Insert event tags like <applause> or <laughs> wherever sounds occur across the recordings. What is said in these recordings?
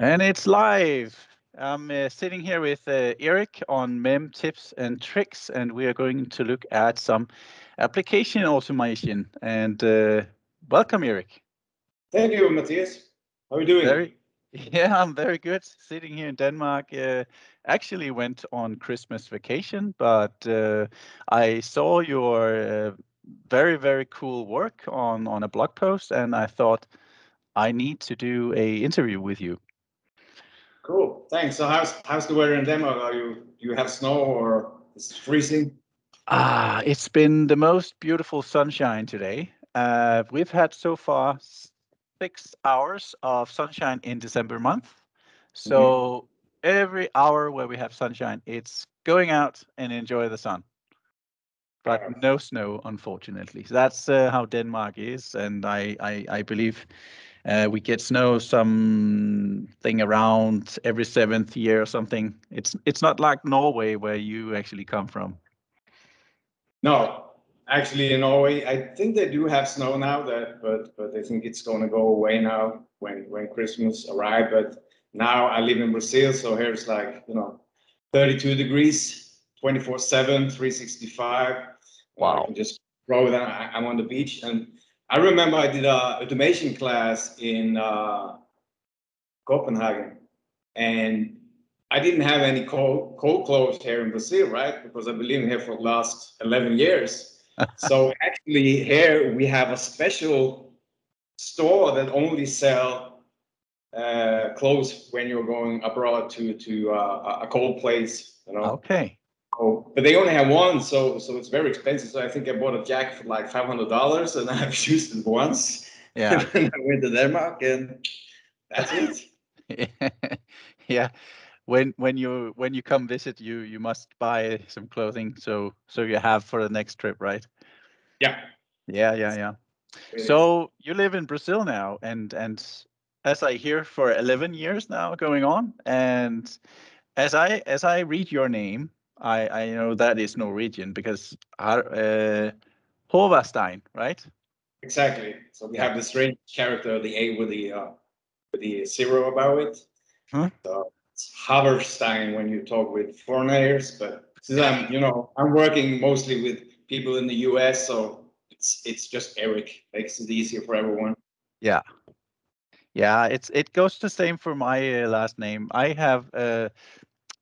And it's live. I'm uh, sitting here with uh, Eirik on MEM tips and tricks, and we are going to look at some application automation. And uh, welcome, Eirik. Thank you, Matthias. How are you doing? Very, <laughs> yeah, I'm very good. Sitting here in Denmark. Uh, actually went on Christmas vacation, but uh, I saw your uh, very, very cool work on on a blog post, and I thought I need to do a interview with you. Cool. Thanks. So how's how's the weather in Denmark? Are you do you have snow or is it freezing? Ah, it's been the most beautiful sunshine today. Uh, we've had so far six hours of sunshine in December month. So mm-hmm. every hour where we have sunshine, it's going out and enjoy the sun. But no snow, unfortunately. So that's uh, how Denmark is, and I I, I believe uh, we get snow something around every seventh year or something. It's it's not like Norway where you actually come from. No, actually in Norway, I think they do have snow now. That but but I think it's going to go away now when when Christmas arrives. But now I live in Brazil, so here it's like you know, 32 degrees, 24/7, 365. Wow! I can just row. Then I'm on the beach and I remember I did a automation class in uh, Copenhagen, and I didn't have any cold, cold clothes here in Brazil, right? Because I've been living here for the last 11 years. <laughs> so actually, here we have a special store that only sell uh, clothes when you're going abroad to to uh, a cold place. You know. Okay. Oh, but they only have one, so so it's very expensive. So I think I bought a jacket for like five hundred dollars, and <laughs> I've used it once. Yeah. <laughs> I went to Denmark, and that's it. <laughs> yeah. When when you when you come visit, you you must buy some clothing so so you have for the next trip, right? Yeah. Yeah, yeah, yeah. so you live in Brazil now, and and as I hear for eleven years now going on, and as I as I read your name, I I know that is Norwegian because uh, Håvarstein, right? Exactly. So we have the strange character, the A with the uh, with the zero above it. Huh? So it's Haavarstein when you talk with foreigners, but since I'm you know I'm working mostly with people in the U.S., so it's it's just Eric makes it easier for everyone. Yeah. Yeah, it's it goes the same for my uh, last name. I have uh,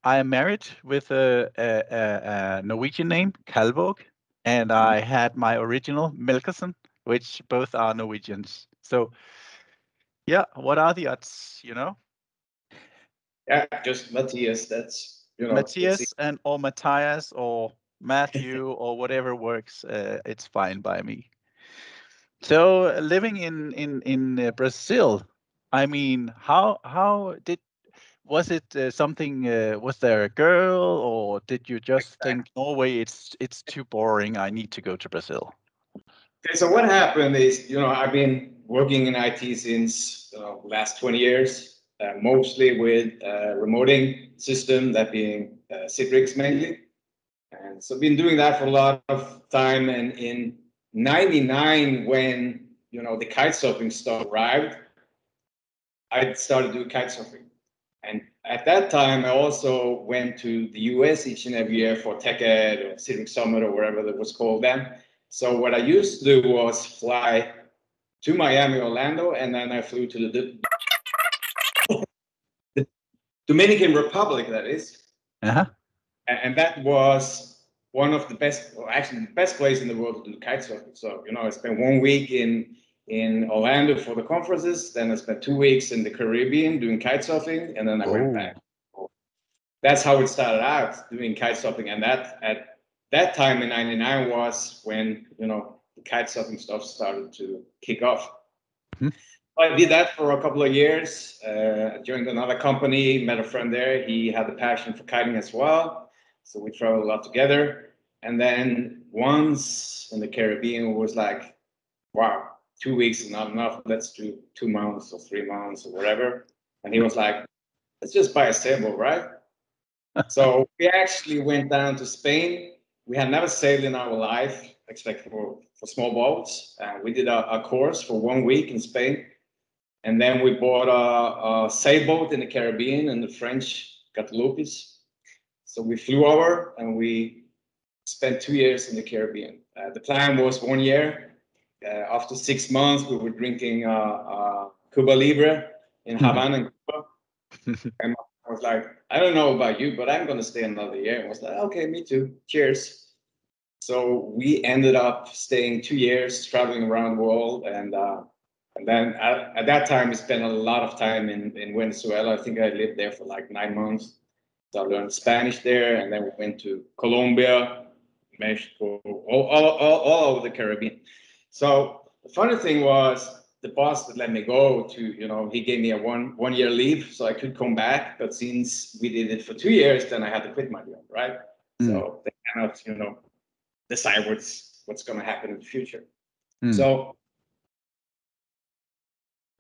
I am married with a, a, a Norwegian name, Kalvåg, and mm-hmm. I had my original Melkersen, which both are Norwegians. So, yeah, what are the odds, you know? Yeah, just Matthias. That's you know Matthias and or Matthias or <laughs> Matthew or whatever works. Uh, it's fine by me. So living in in in uh, Brazil, I mean, how how did was it uh, something? Uh, was there a girl, or did you just exactly. think Norway? It's it's too boring. I need to go to Brazil. Okay, so what happened is, you know, I've been working in IT since uh, last 20 years, uh, mostly with uh, remoting system, that being uh, Citrix mainly, and so been doing that for a lot of time. And in '99, when you know the kite surfing stuff arrived, I started doing kite surfing and at that time, I also went to the US each and every year for TechEd or Citrix Summit or whatever that was called then. So what I used to do was fly to Miami, Orlando, and then I flew to the, the Dominican Republic, that is. Uh-huh. And that was one of the best, well, actually the best place in the world to do kite surfing. So, you know, I spent one week in in Orlando for the conferences. Then I spent two weeks in the Caribbean doing kite surfing, and then I went back. That's how it started out doing kite surfing, and that at that time in '99 was when you know the kite surfing stuff started to kick off. Mm-hmm. I did that for a couple of years. Uh, joined another company, met a friend there. He had a passion for kiting as well, so we traveled a lot together. And then once in the Caribbean, it was like, wow, two weeks is not enough. Let's do two months or three months or whatever. And he was like, let's just buy a sailboat, right? <laughs> so we actually went down to Spain. We had never sailed in our life, except for, for small boats. Uh, we did a, a, course for one week in Spain. and then we bought a, a sailboat in the Caribbean and the French Guadeloupes. So we flew over and we spent two years in the Caribbean. Uh, the plan was one year. Uh, after six months, we were drinking uh, uh Cuba Libre in Havana, Cuba. <laughs> and I was like, I don't know about you, but I'm going to stay another year. And I was like, okay, me too. Cheers. So we ended up staying two years, traveling around the world, and uh, and then at, at, that time, we spent a lot of time in, in Venezuela. I think I lived there for like nine months. So I learned Spanish there, and then we went to Colombia, Mexico, all, all, all, all over the Caribbean. So the funny thing was, the boss that let me go to, you know, he gave me a one one year leave so I could come back. But since we did it for two years, then I had to quit my job, right? Mm. So they cannot, you know, decide what's what's going to happen in the future. Mm. So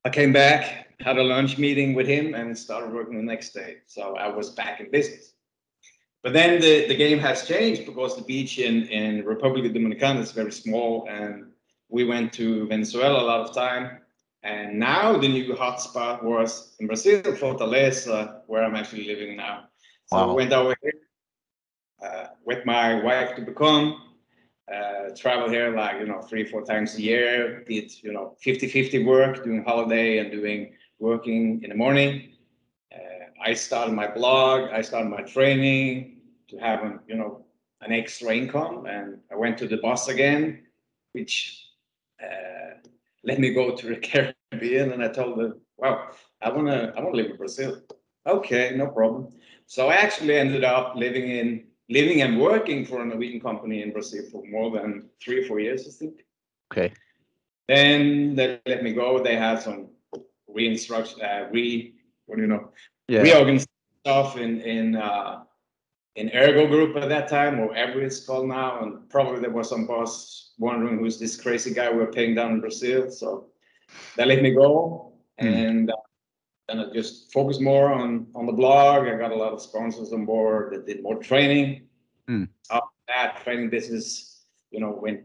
I came back, had a lunch meeting with him, and started working the next day. So I was back in business. But then the, the game has changed because the beach in, in Republic of Dominicana is very small, and we went to Venezuela a lot of time. And now the new hotspot was in Brazil, Fortaleza, where I'm actually living now. So wow. I went over here uh, with my wife to become uh, travel here like you know three four times a year did you know 50 50 work doing holiday and doing working in the morning uh, i started my blog i started my training to have an you know an extra income and i went to the boss again which let me go to the <laughs> caribbean and i told them wow, i want to i want to live in brazil okay no problem so i actually ended up living in living and working for a Norwegian company in Brazil for more than three or four years, I think. Okay. Then they let me go. They had some re-instruction, uh, re, what do you know, yeah. reorganization stuff in in uh, in Ergo Group at that time, or ever it's called now. And probably there was some boss wondering who's this crazy guy we're paying down in Brazil. So they let me go, mm. and uh, then I just focused more on on the blog. I got a lot of sponsors on board that did more training. Mm. After that, training business, you know, went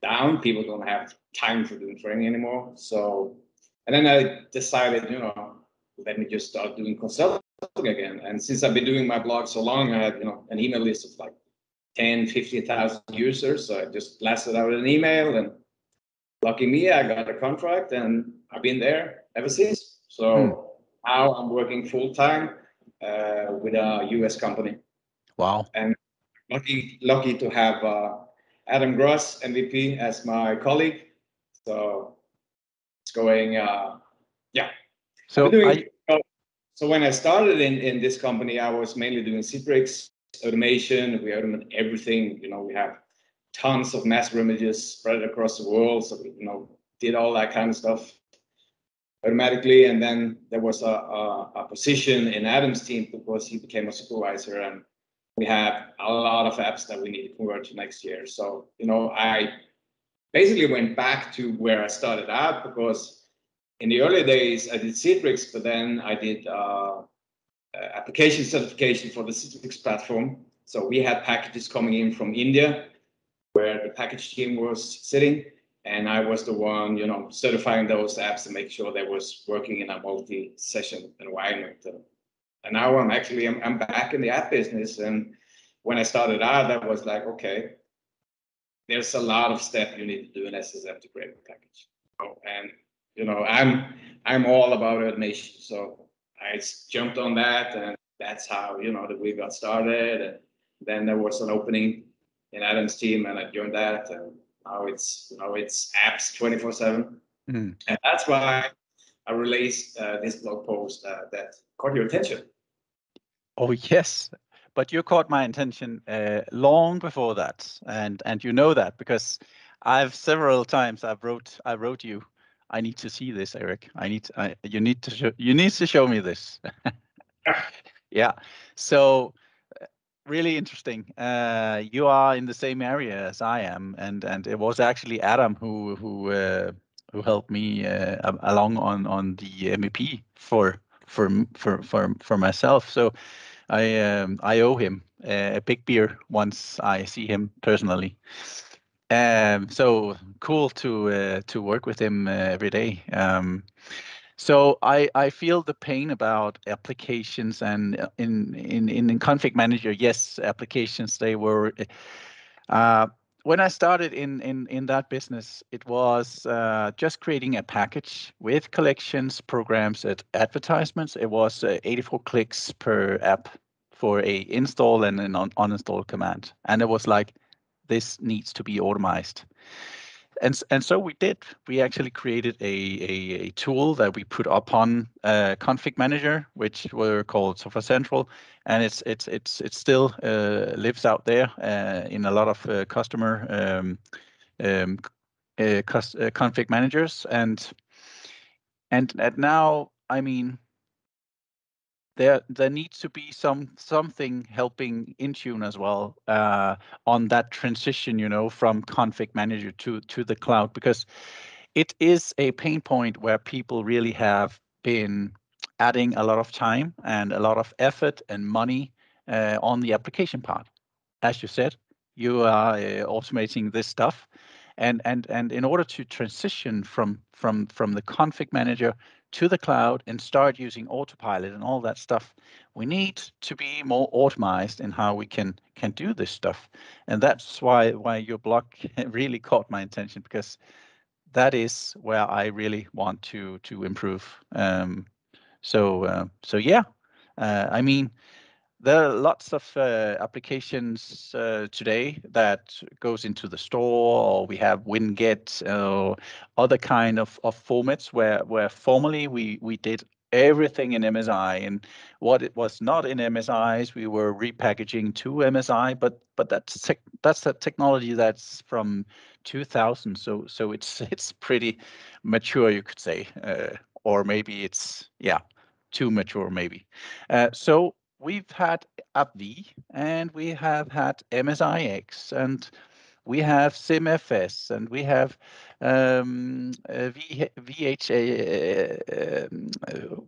down. People don't have time for doing training anymore. So, and then I decided, you know, let me just start doing consulting again. And since I've been doing my blog so long, I had, you know, an email list of like 10, 15,000 users. So I just blasted out an email and lucky me, I got a contract and I've been there ever since. So, mm now I'm working full time uh, with a US company. Wow. And lucky lucky to have uh, Adam Gross, MVP, as my colleague. So it's going, uh, yeah. So, doing, I... so when I started in, in this company, I was mainly doing Citrix automation. We automate everything. You know, we have tons of master images spread across the world. So, you know, did all that kind of stuff automatically. And then there was a, a, a, position in Adam's team because he became a supervisor, and we have a lot of apps that we need to convert to next year. So you know, I basically went back to where I started out because in the early days I did Citrix, but then I did uh, application certification for the Citrix platform. So we had packages coming in from India, where the package team was sitting and I was the one, you know, certifying those apps to make sure they was working in a multi-session environment. And now I'm actually I'm, I'm back in the app business. And when I started out, that was like, okay, there's a lot of step you need to do in SCCM to create a package. And you know, I'm I'm all about automation. So I jumped on that, and that's how you know that we got started. And then there was an opening in Adam's team, and I joined that. And now it's you know it's apps 24 7 mm. and that's why i released uh, this blog post uh, that caught your attention oh yes but you caught my attention uh, long before that and and you know that because i've several times i've wrote i wrote you i need to see this Eirik i need I, you need to show you need to show me this <laughs> yeah so really interesting. Uh, you are in the same area as I am, and and it was actually Adam who who uh, who helped me uh, along on on the MVP for for for for for myself. So I um, I owe him a big beer once I see him personally. Um, so cool to uh, to work with him uh, every day. Um, so I, I feel the pain about applications and uh, in in in config manager yes applications they were uh, when I started in in in that business it was uh, just creating a package with collections programs at advertisements it was uh, 84 clicks per app for a install and an un uninstall command and it was like this needs to be automated and and so we did. We actually created a a, a tool that we put upon uh, config manager, which were called Software Central, and it's it's it's it still uh, lives out there uh, in a lot of uh, customer um, um, uh, uh, config managers, and and and now I mean there there needs to be some something helping Intune as well uh, on that transition, you know, from config manager to to the cloud because it is a pain point where people really have been adding a lot of time and a lot of effort and money uh, on the application part. As you said, you are uh, automating this stuff, and and and in order to transition from from from the config manager to the cloud and start using autopilot and all that stuff we need to be more automized in how we can can do this stuff. And that's why why your blog <laughs> really caught my attention because that is where i really want to to improve. Um, so uh, so yeah uh, i mean there are lots of uh, applications uh, today that goes into the store or we have winget or other kind of, of formats where where formerly we we did everything in msi and what it was not in msis we were repackaging to msi but but that's tech, that's a technology that's from 2000 so so it's <laughs> it's pretty mature you could say uh, or maybe it's yeah too mature maybe. Uh, so we've had AppV and we have had MSIX and we have CimFS and we have um, uh, v, VH, uh, um,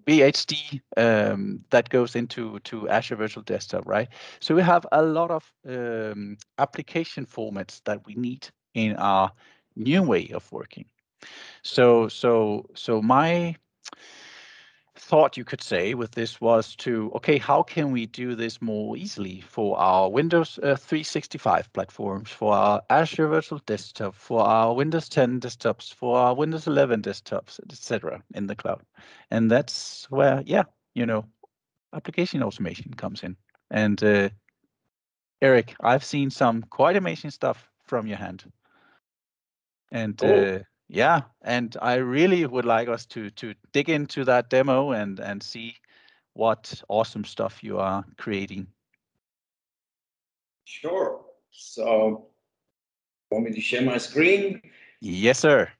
VHD um, that goes into to Azure Virtual Desktop, right? So we have a lot of um, application formats that we need in our new way of working. So so so my thought you could say with this was to, okay, how can we do this more easily for our Windows uh, 365 platforms, for our Azure Virtual Desktop, for our Windows 10 desktops, for our Windows 11 desktops, etc. in the cloud. And that's where, yeah, you know, application automation comes in. And uh, Eirik, I've seen some quite amazing stuff from your hand. And uh, yeah, and I really would like us to to dig into that demo and and see what awesome stuff you are creating. Sure. So, want me to share my screen? Yes, sir.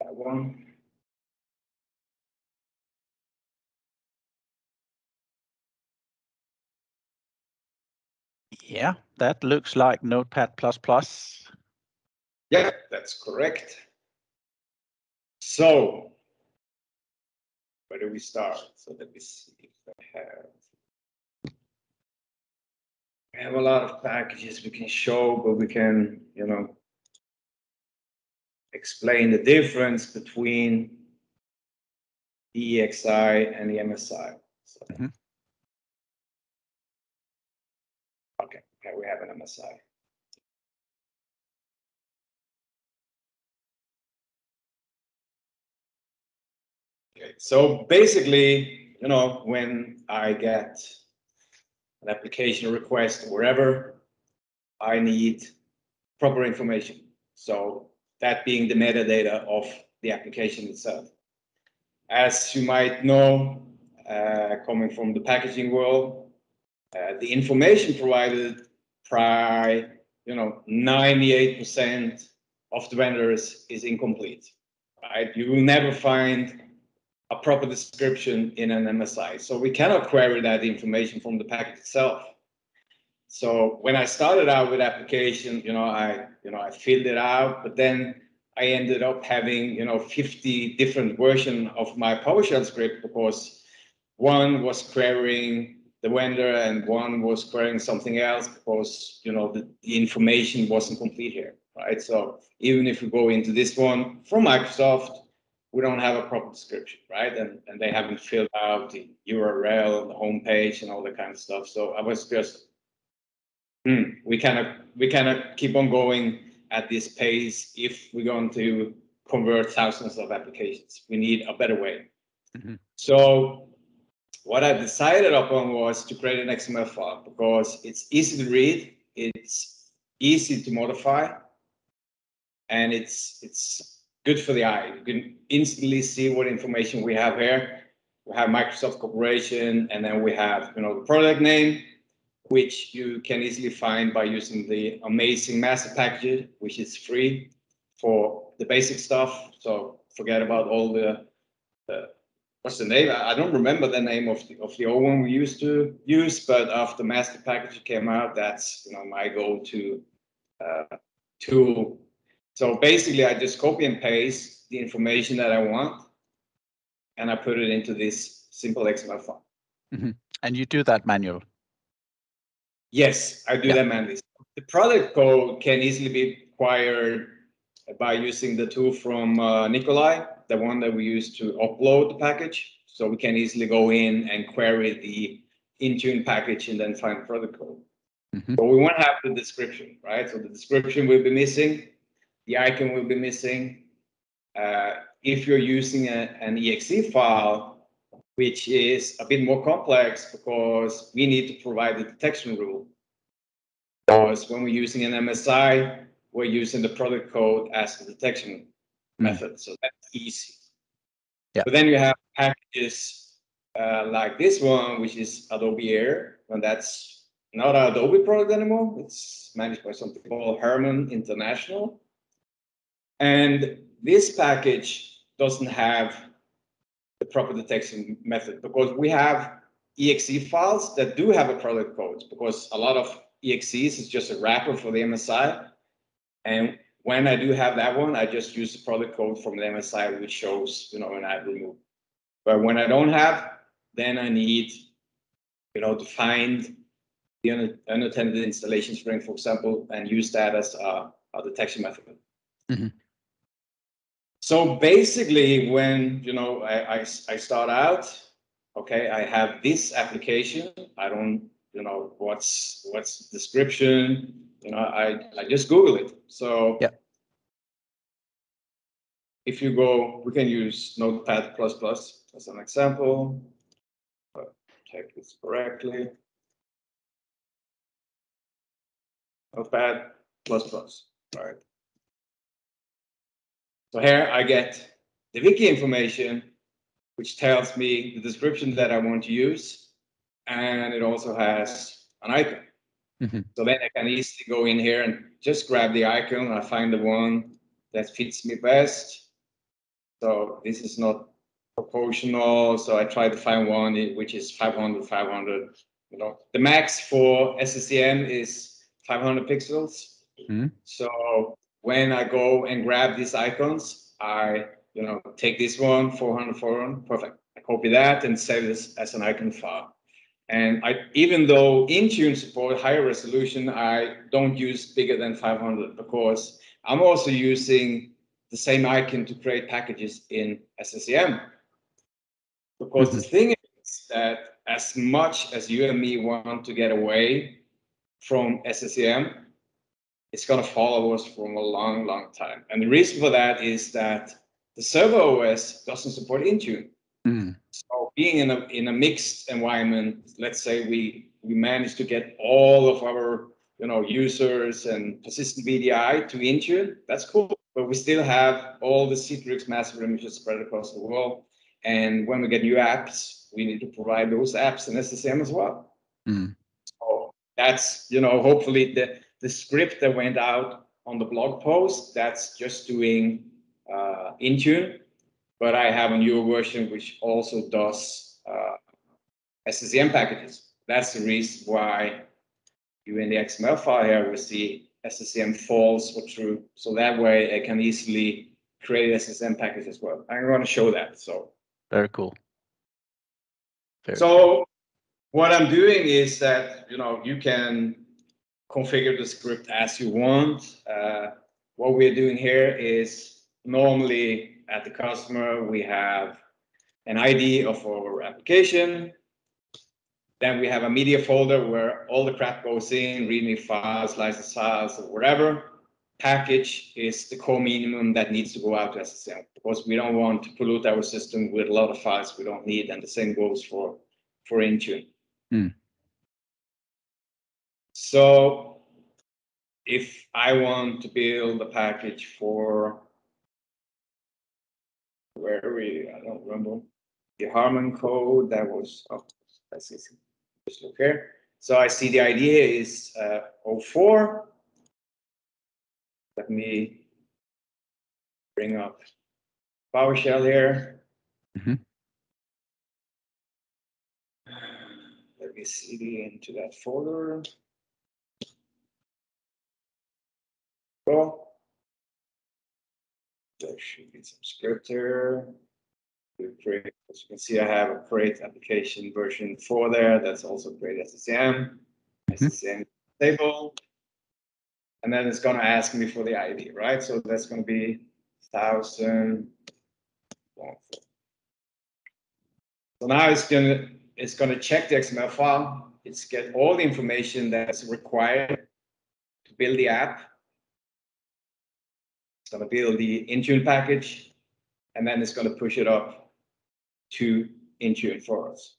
That one. Yeah, that looks like Notepad++. Yeah, that's correct. So, where do we start? So let me see if I have. We have a lot of packages we can show, but we can, you know, explain the difference between the EXE and the MSI. So, mm -hmm. Okay, we have an MSI. Okay, so basically, you know, when I get an application request wherever, I need proper information. So that being the metadata of the application itself. As you might know, uh, coming from the packaging world, uh, the information provided by, you know, 98% of the vendors is incomplete, right? You will never find a proper description in an MSI. So we cannot query that information from the packet itself. So when I started out with application, you know, I, you know, I filled it out, but then I ended up having, you know, 50 different version of my PowerShell script because one was querying the vendor and one was querying something else because you know the, the information wasn't complete here, right? So even if we go into this one from Microsoft, we don't have a proper description, right? And and they haven't filled out the URL, the homepage, and all that kind of stuff. So I was just, hmm, we kind of we kind of keep on going at this pace if we're going to convert thousands of applications. We need a better way. Mm-hmm. So what I decided upon was to create an XML file because it's easy to read, it's easy to modify, and it's it's good for the eye. You can instantly see what information we have here. We have Microsoft Corporation, and then we have you know the product name, which you can easily find by using the amazing Master Packager, which is free for the basic stuff. So forget about all the, the what's the name? I don't remember the name of the, of the old one we used to use, but after Master Packager came out, that's you know my go-to uh, tool. So basically, I just copy and paste the information that I want, and I put it into this simple XML file. Mm-hmm. And you do that manual. Yes, I do yeah. that manually. The product code can easily be acquired by using the tool from uh, Nickolaj, the one that we use to upload the package. So we can easily go in and query the Intune package and then find product code. Mm-hmm. But we won't have the description, right? So the description will be missing, the icon will be missing. Uh, if you're using a, an exe file, which is a bit more complex because we need to provide the detection rule. Because when we're using an MSI, we're using the product code as the detection. Method. So that's easy. Yeah. But then you have packages uh, like this one, which is Adobe Air, and that's not an Adobe product anymore. It's managed by something called Harman International. And this package doesn't have the proper detection method because we have exe files that do have a product code because a lot of exes is just a wrapper for the MSI. And when I do have that one, I just use the product code from the MSI, which shows, you know, an add remove. But when I don't have, then I need, you know, to find the unattended installation string, for example, and use that as a, a detection method. Mm-hmm. So basically, when you know I, I, I start out, okay, I have this application. I don't, you know, what's what's description. You know, I I just Google it. So yeah. If you go, we can use Notepad plus plus as an example. Check this correctly. Notepad plus plus, right? So here I get the wiki information, which tells me the description that I want to use. And it also has an icon. Mm-hmm. So then I can easily go in here and just grab the icon. I find the one that fits me best. So this is not proportional. So I try to find one which is 500, 500. You know, the max for SCCM is 500 pixels. Mm-hmm. So when I go and grab these icons, I you know take this one 400 400 perfect. I copy that and save this as an icon file. And I even though Intune support higher resolution, I don't use bigger than 500 because I'm also using the same icon to create packages in SCCM. Because the thing is that as much as you and me want to get away from SCCM, it's going to follow us for a long, long time. And the reason for that is that the server OS doesn't support Intune. Mm. So being in a in a mixed environment, let's say we we manage to get all of our you know users and persistent VDI to Intune, that's cool. But we still have all the Citrix massive images spread across the world. And when we get new apps, we need to provide those apps in SCCM as well. Mm. So that's you know hopefully the the script that went out on the blog post, that's just doing uh, Intune, but I have a newer version which also does uh, SCCM packages. That's the reason why you in the XML file here will see SCCM false or true. So that way I can easily create SCCM package as well. I'm going to show that. So very cool. Very so what I'm doing is that you know you can configure the script as you want. Uh, what we're doing here is normally at the customer we have an ID of our application. Then we have a media folder where all the crap goes in, README files, license files, or whatever. Package is the core minimum that needs to go out to SCCM because we don't want to pollute our system with a lot of files we don't need, and the same goes for for Intune. Hmm. So if I want to build a package for where we? I don't remember the Harman code that was oh, let's see, here. So I see the idea is uh, 04. Let me bring up PowerShell here. Mhm. Let me cd into that folder. Cool. There should be some script here. As you can see, I have a create application version four there. That's also create SCCM. SCCM table. And then it's gonna ask me for the ID, right? So that's gonna be thousand. So now it's gonna, it's gonna check the XML file. It's get all the information that's required to build the app. It's gonna build the Intune package, and then it's gonna push it up to Intune for us.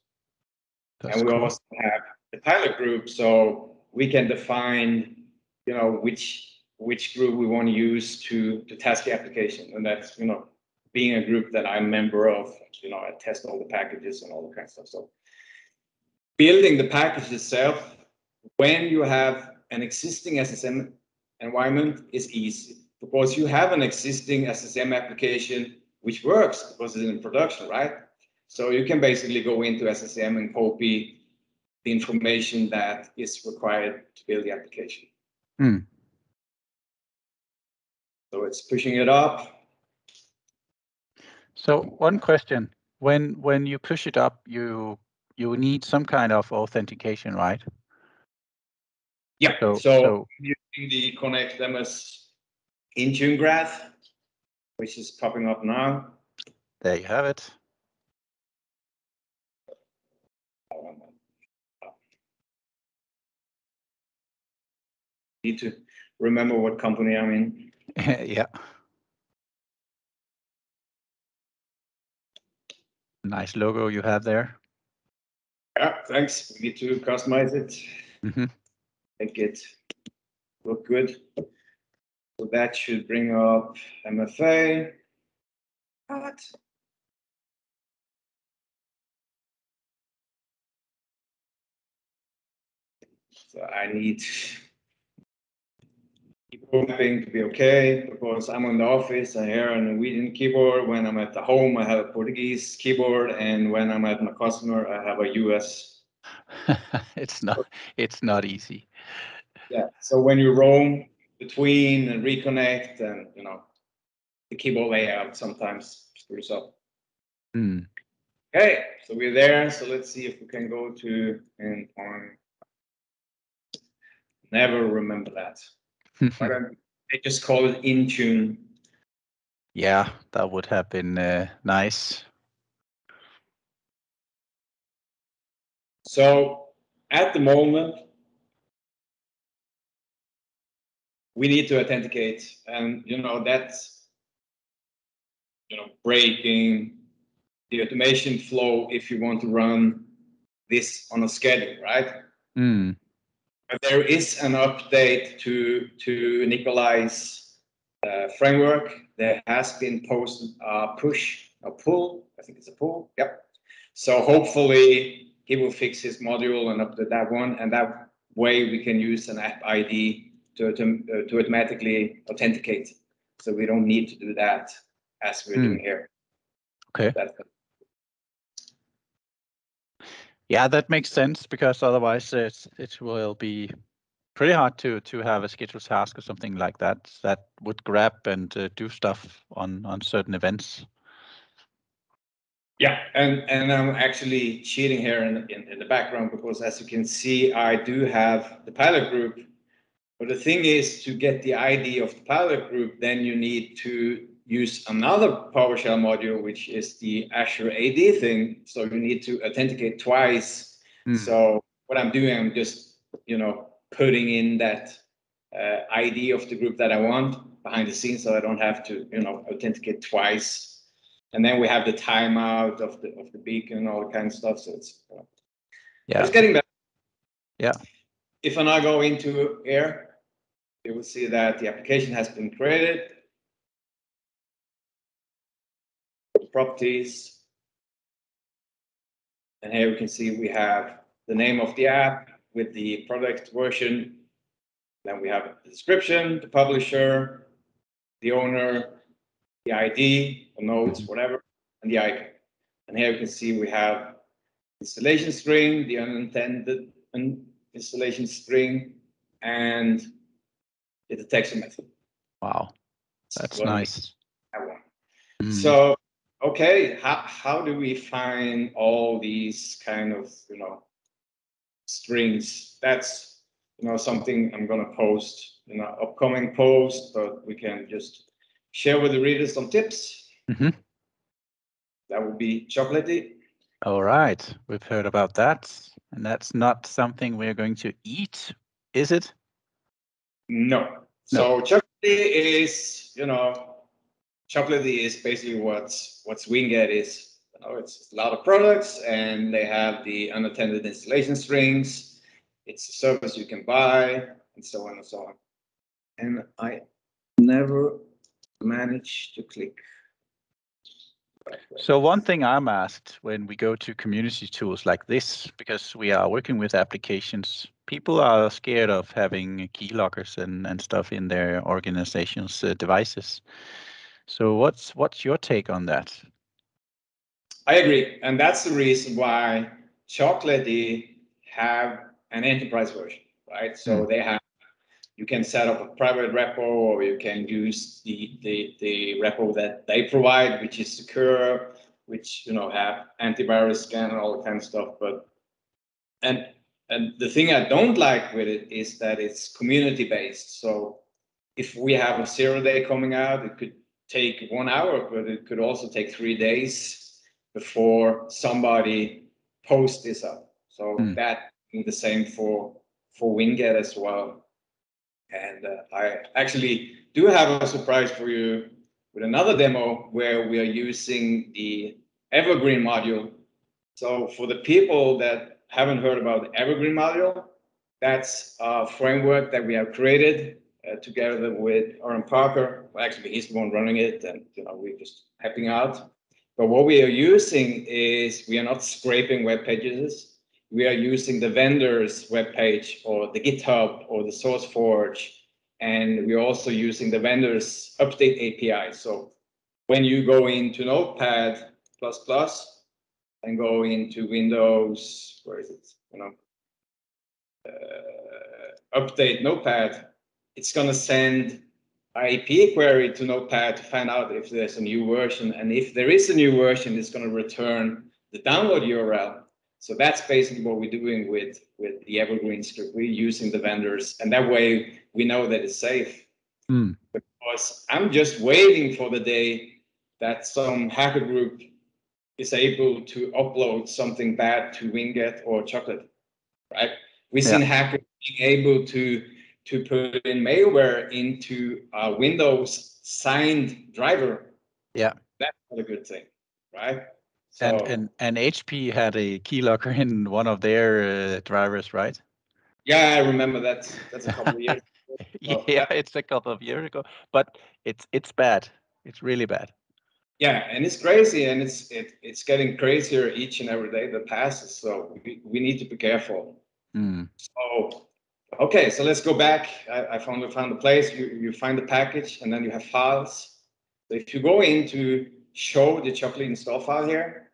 That's And we cool. also have the pilot group, so we can define, you know, which, which group we want to use to, to test the application. And that's, you know, being a group that I'm a member of, you know, I test all the packages and all the kind of stuff. So building the package itself, when you have an existing SCCM environment is easy because you have an existing SCCM application which works because it's in production, right? So you can basically go into SCCM and copy the information that is required to build the application. Hmm. So it's pushing it up. So one question, when when you push it up, you you need some kind of authentication, right? Yeah. So- So, so- using the Connect MS Intune graph, which is popping up now. There you have it. Need to remember what company I'm in. <laughs> yeah. Nice logo you have there. Yeah, thanks. We need to customize it. Mhm. Make it look good. So that should bring up MFA. What? So I need mapping to be okay because I'm in the office, I hear a Norwegian keyboard. When I'm at the home, I have a Portuguese keyboard, and when I'm at my customer, I have a US <laughs> it's not it's not easy. Yeah, so when you roam between and reconnect and, you know, the keyboard layout sometimes screws up. Hmm. Okay, so we're there, so let's see if we can go to endpoint. Never remember that. <laughs> They just call it Intune? yeah, that would have been uh, nice. So at the moment, we need to authenticate and, you know, that's, you know, breaking the automation flow if you want to run this on a schedule, right? Hmm. There is an update to, to Nickolaj's uh, framework. There has been posted a push, a pull, I think it's a pull, yep. So hopefully he will fix his module and update that one, and that way we can use an app ID to, to, uh, to automatically authenticate. So we don't need to do that as we're Hmm. doing here. Okay. That's Yeah, that makes sense because otherwise it's, it will be pretty hard to to have a scheduled task or something like that that would grab and uh, do stuff on on certain events. Yeah, and, and I'm actually cheating here in, in, in the background because as you can see, I do have the pilot group. But the thing is to get the ID of the pilot group, then you need to use another PowerShell module, which is the Azure AD thing. So you need to authenticate twice. Mm. So what I'm doing, I'm just, you know, putting in that uh, ID of the group that I want behind the scenes, so I don't have to, you know, authenticate twice and then we have the timeout of the of the beacon and all that kind of stuff. So it's uh, Yeah. it's getting better. Yeah. If I now go into Air, you will see that the application has been created. Properties. And here we can see we have the name of the app with the product version. Then we have the description, the publisher, the owner, the ID, the nodes, whatever, and the icon. And here we can see we have installation string, the unattended installation string, and the detection method. Wow. That's nice. Mm. So, okay, how, how do we find all these kind of, you know, strings? That's, you know, something I'm gonna post in an upcoming post, but we can just share with the readers some tips. Mhm. That would be chocolatey. All right. We've heard about that. And that's not something we're going to eat, is it? No. So chocolatey is, you know, chocolatey is basically what's what's Winget is. You know, it's a lot of products and they have the unattended installation strings. It's a service you can buy and so on and so on. And I never managed to click. So one thing I'm asked when we go to community tools like this, because we are working with applications, people are scared of having keyloggers and, and stuff in their organization's uh, devices. So what's what's your take on that? I agree, and that's the reason why Chocolatey have an enterprise version, right? So hmm. they have you can set up a private repo, or you can use the the the repo that they provide, which is secure, which you know have antivirus scan and all that kind of stuff. But and and the thing I don't like with it is that it's community based. So if we have a zero day coming out, it could take one hour, but it could also take three days before somebody posts this up. So Hmm. that the same for for Winget as well. And uh, I actually do have a surprise for you with another demo where we are using the Evergreen module. So for the people that haven't heard about the Evergreen module, that's a framework that we have created uh, together with Aaron Parker. Actually, he's the one running it, and you know we're just helping out. But what we are using is we are not scraping web pages. We are using the vendor's web page or the GitHub or the SourceForge, and we're also using the vendor's update API. So when you go into Notepad plus plus and go into Windows, where is it? You know, uh, update Notepad, it's going to send IP query to Notepad to find out if there's a new version. And if there is a new version, it's going to return the download URL. So that's basically what we're doing with, with the Evergreen script. We're using the vendors, and that way we know that it's safe. Hmm. Because I'm just waiting for the day that some hacker group is able to upload something bad to Winget or Chocolatey, right? We've seen hackers being able to to put in malware into a Windows signed driver. Yeah. That's not a good thing, right? And and and HP had a keylogger in one of their uh, drivers, right? yeah, I remember that. That's a couple of years. <laughs> Oh, <laughs> yeah, it's a couple of years ago, but it's it's bad. It's really bad. Yeah, and it's crazy, and it's it, it's getting crazier each and every day that passes. So we, we need to be careful. Hmm. So, okay, so let's go back. I, I found found the place. You you find the package, and then you have files. So if you go into show the chocolate install file here,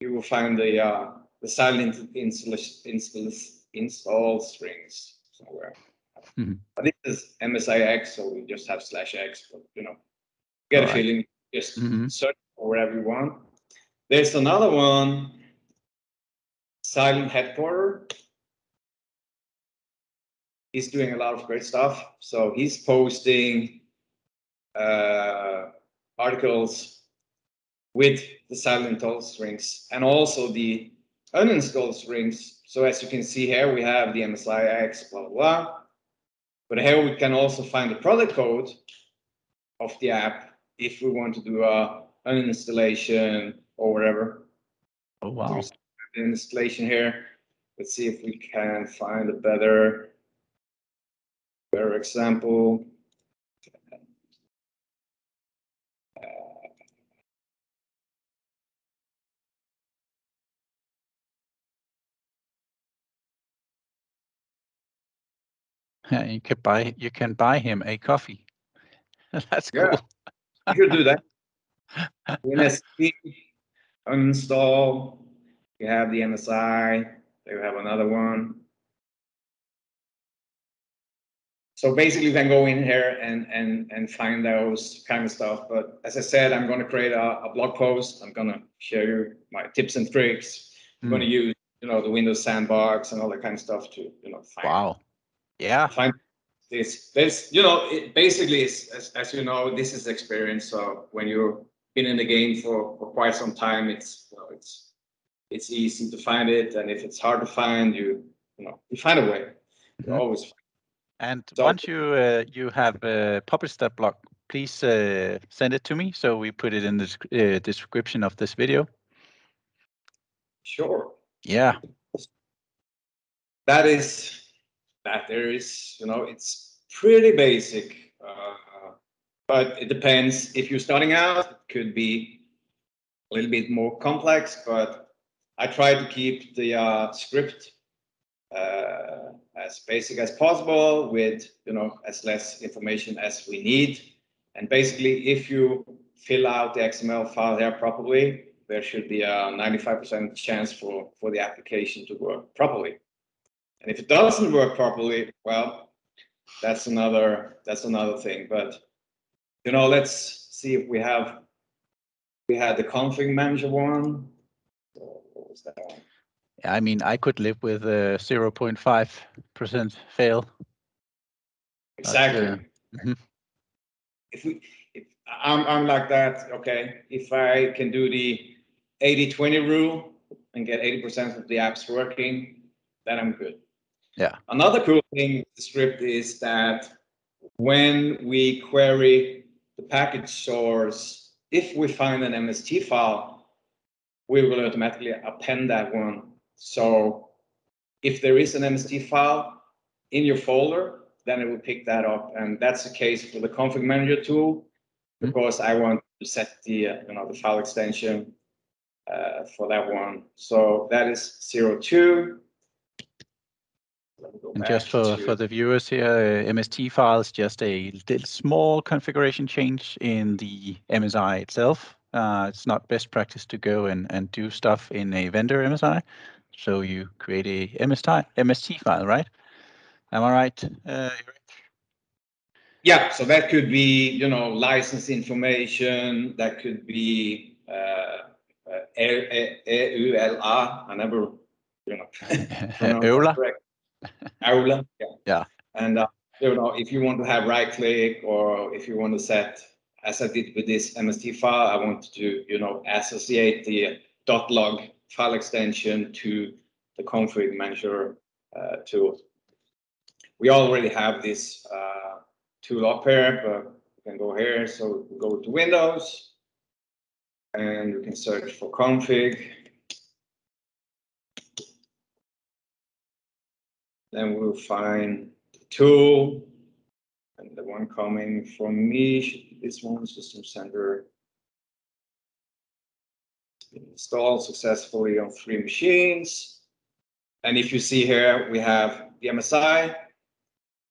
you will find the uh, the silent install install install strings somewhere. Mhm. But this is MSIX, so we just have slash x. But you know, get a Alright. feeling. Just Mhm. search for wherever you want. There's another one, Silent Headquarter. He's doing a lot of great stuff. So he's posting uh, articles with the silent toll strings and also the uninstalled strings. So as you can see here, we have the MSIX, blah, blah, blah. But here we can also find the product code of the app if we want to do a an installation or whatever. Oh, wow. There's an installation here. Let's see if we can find a better, better example. Yeah, <laughs> you can buy you can buy him a coffee. <laughs> That's Yeah. You could do that. <laughs> NSP, uninstall. You have the MSI. You have another one. So basically, you can go in here and and and find those kind of stuff. But as I said, I'm going to create a, a blog post. I'm going to share you my tips and tricks. I'm going to hmm. use you know the Windows Sandbox and all that kind of stuff to you know find Wow. Yeah. find this this you know it basically is as, as you know this is experience so when you've been in the game for, for quite some time it's you know, it's it's easy to find it and if it's hard to find you you know you find a way you always find. And So- once you uh, you have uh, published that blog, please uh, send it to me so we put it in the uh, description of this video. sure Yeah. that is that there is you know it's pretty basic uh, but it depends if you're starting out it could be a little bit more complex but i try to keep the uh, script uh, as basic as possible with you know as less information as we need and basically if you fill out the xml file here properly there should be a 95% chance for for the application to work properly and if it doesn't work properly, well, that's another that's another thing. But you know, let's see if we have we had the config manager one. So what was that one? I mean, I could live with a 0.5% fail. Exactly. uh. If we if I'm I'm like that, okay. If I can do the 80-20 rule and get 80% of the apps working, then I'm good. Yeah. Another cool thing with the script is that when we query the package source, if we find an MST file, we will automatically append that one. So if there is an MST file in your folder, then it will pick that up. And that's the case for the config manager tool, Mhm. because I want to set the, uh, you know, the file extension uh, for that one. So that is zero two. Let me go And just for, to- for the viewers here, uh, MST file is just a little small configuration change in the MSI itself. Uh, it's not best practice to go and, and do stuff in a vendor MSI. So you create a MST, MST file, right? Am I right? Uh? Yeah, so that could be, you know, license information, that could be uh, uh, EULA, I never, you know. <laughs> pronounce that Euler? correct. Euler, yeah. Yeah. And, uh, you know, if you want to have right click or if you want to set, as I did with this MST file, I want to, you know, associate the dot log file extension to the config manager uh, tool. We already have this uh, tool up here, but we can go here. So go to Windows and we can search for config. Then we'll find the tool. And the one coming from me this one, System Center. Installed successfully on three machines. And if you see here, we have the MSI,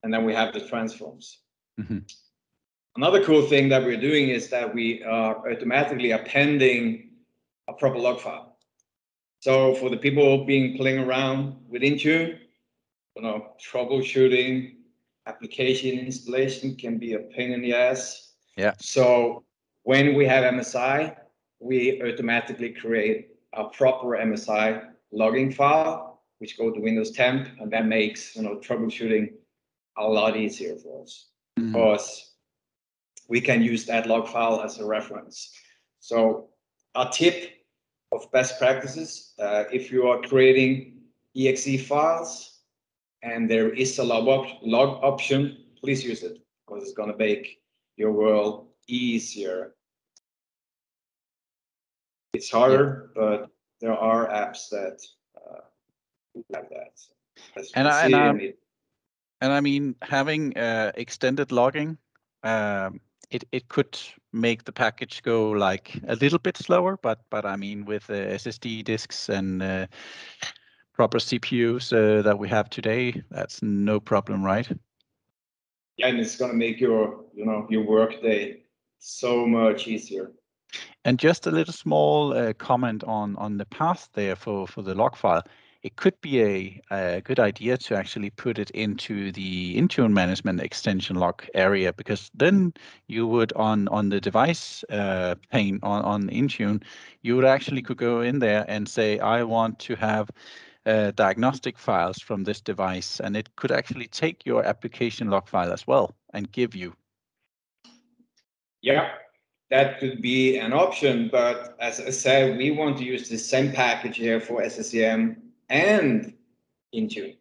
and then we have the transforms. Mhm. Another cool thing that we're doing is that we are automatically appending a proper log file. So for the people being playing around with Intune, you know, troubleshooting, application installation can be a pain in the ass. Yeah. So when we have MSI, we automatically create a proper MSI logging file, which go to Windows temp, and that makes you know troubleshooting a lot easier for us Mm. because we can use that log file as a reference. So a tip of best practices, uh, if you are creating exe files and there is a log, op log option, please use it because it's going to make your world easier. It's harder, but there are apps that uh, have that. And I- and see, I'm- it- And I mean, having uh, extended logging, um, it it could make the package go like a little bit slower, but but I mean, with uh, SSD disks and uh, proper CPUs uh, that we have today, that's no problem, right? yeah, and it's going to make your you know your workday so much easier. And just a little small uh, comment on on the path there for for the log file. It could be a, a good idea to actually put it into the Intune management extension log area because then you would on on the device uh, pane on on Intune, you would actually could go in there and say I want to have uh, diagnostic files from this device, and it could actually take your application log file as well and give you. Yeah, that could be an option, but as I said, we want to use the same package here for SCCM and Intune.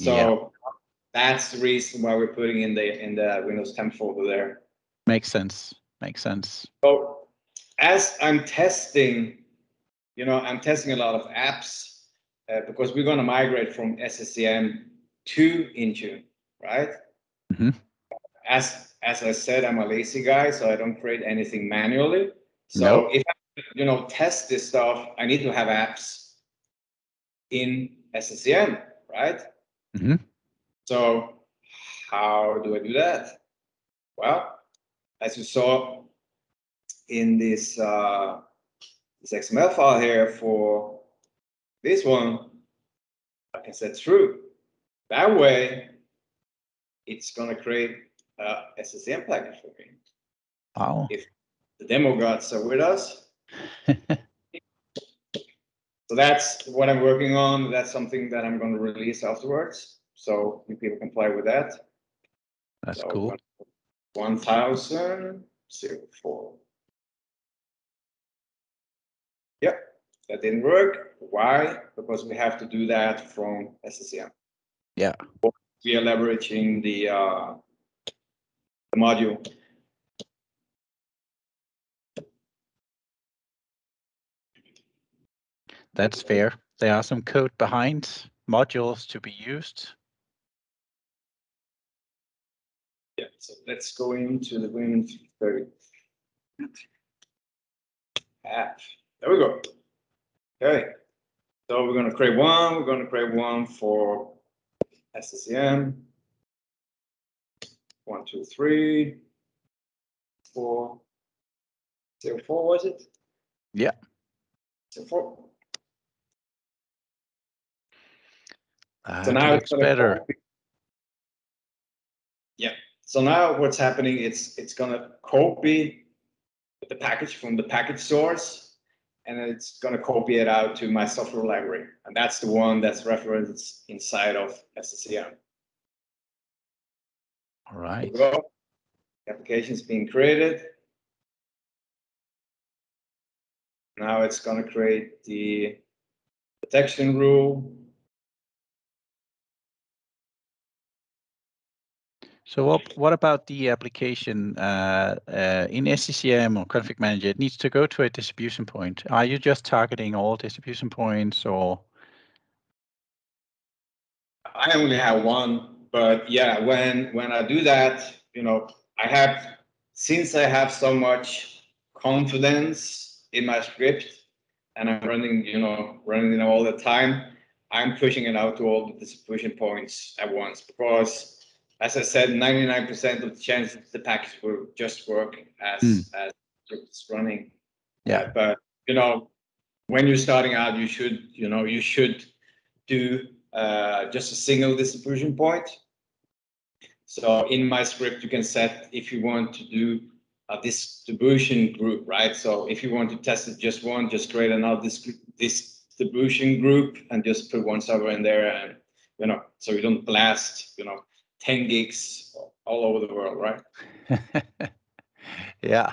So Yeah. that's the reason why we're putting in the in the Windows 10 folder there. Makes sense. Makes sense. So as I'm testing, you know, I'm testing a lot of apps uh, because we're going to migrate from SCCM to Intune, right? Mhm. As as I said, I'm a lazy guy, so I don't create anything manually. So No. if I, you know, test this stuff, I need to have apps in SCCM, right? Mhm. So how do I do that? Well, as you saw in this uh, this XML file here for this one, I can set true. That way, it's gonna create a SCCM package for me. Wow. If the demo gods are with us. <laughs> So that's what I'm working on. That's something that I'm going to release afterwards. So you people can play with that. That's So cool. One thousand zero four. Yep, that didn't work. Why? Because we have to do that from SCCM. Yeah. We are leveraging the uh, the module. That's fair. There are some code behind modules to be used. Yeah, so let's go into the Win 30. App. There we go. Okay. So we're gonna create one, we're gonna create one for SCCM. One, two, three, four, zero, four, was it? Yeah. Zero, four. That So now it's better. copy- Yeah, so now what's happening, it's, it's gonna copy the package from the package source, and it's gonna copy it out to my software library, and that's the one that's referenced inside of SCCM. All right. The Application's being created. Now it's gonna create the detection rule. So what, what about the application uh, uh, in SCCM or config manager? It needs to go to a distribution point. Are you just targeting all distribution points or? I only have one, but yeah, when when I do that, you know, I have since I have so much confidence in my script and I'm running, you know, running it all the time, I'm pushing it out to all the distribution points at once because as I said, 99% of the chances the package will just work as Hmm. as it's running. Yeah. But you know, when you're starting out, you should, you know, you should do uh, just a single distribution point. So in my script, you can set if you want to do a distribution group, right? So if you want to test it just one, just create another distribution group and just put one server in there and, you know, so you don't blast, you know, 10 gigs all over the world, right? <laughs> yeah,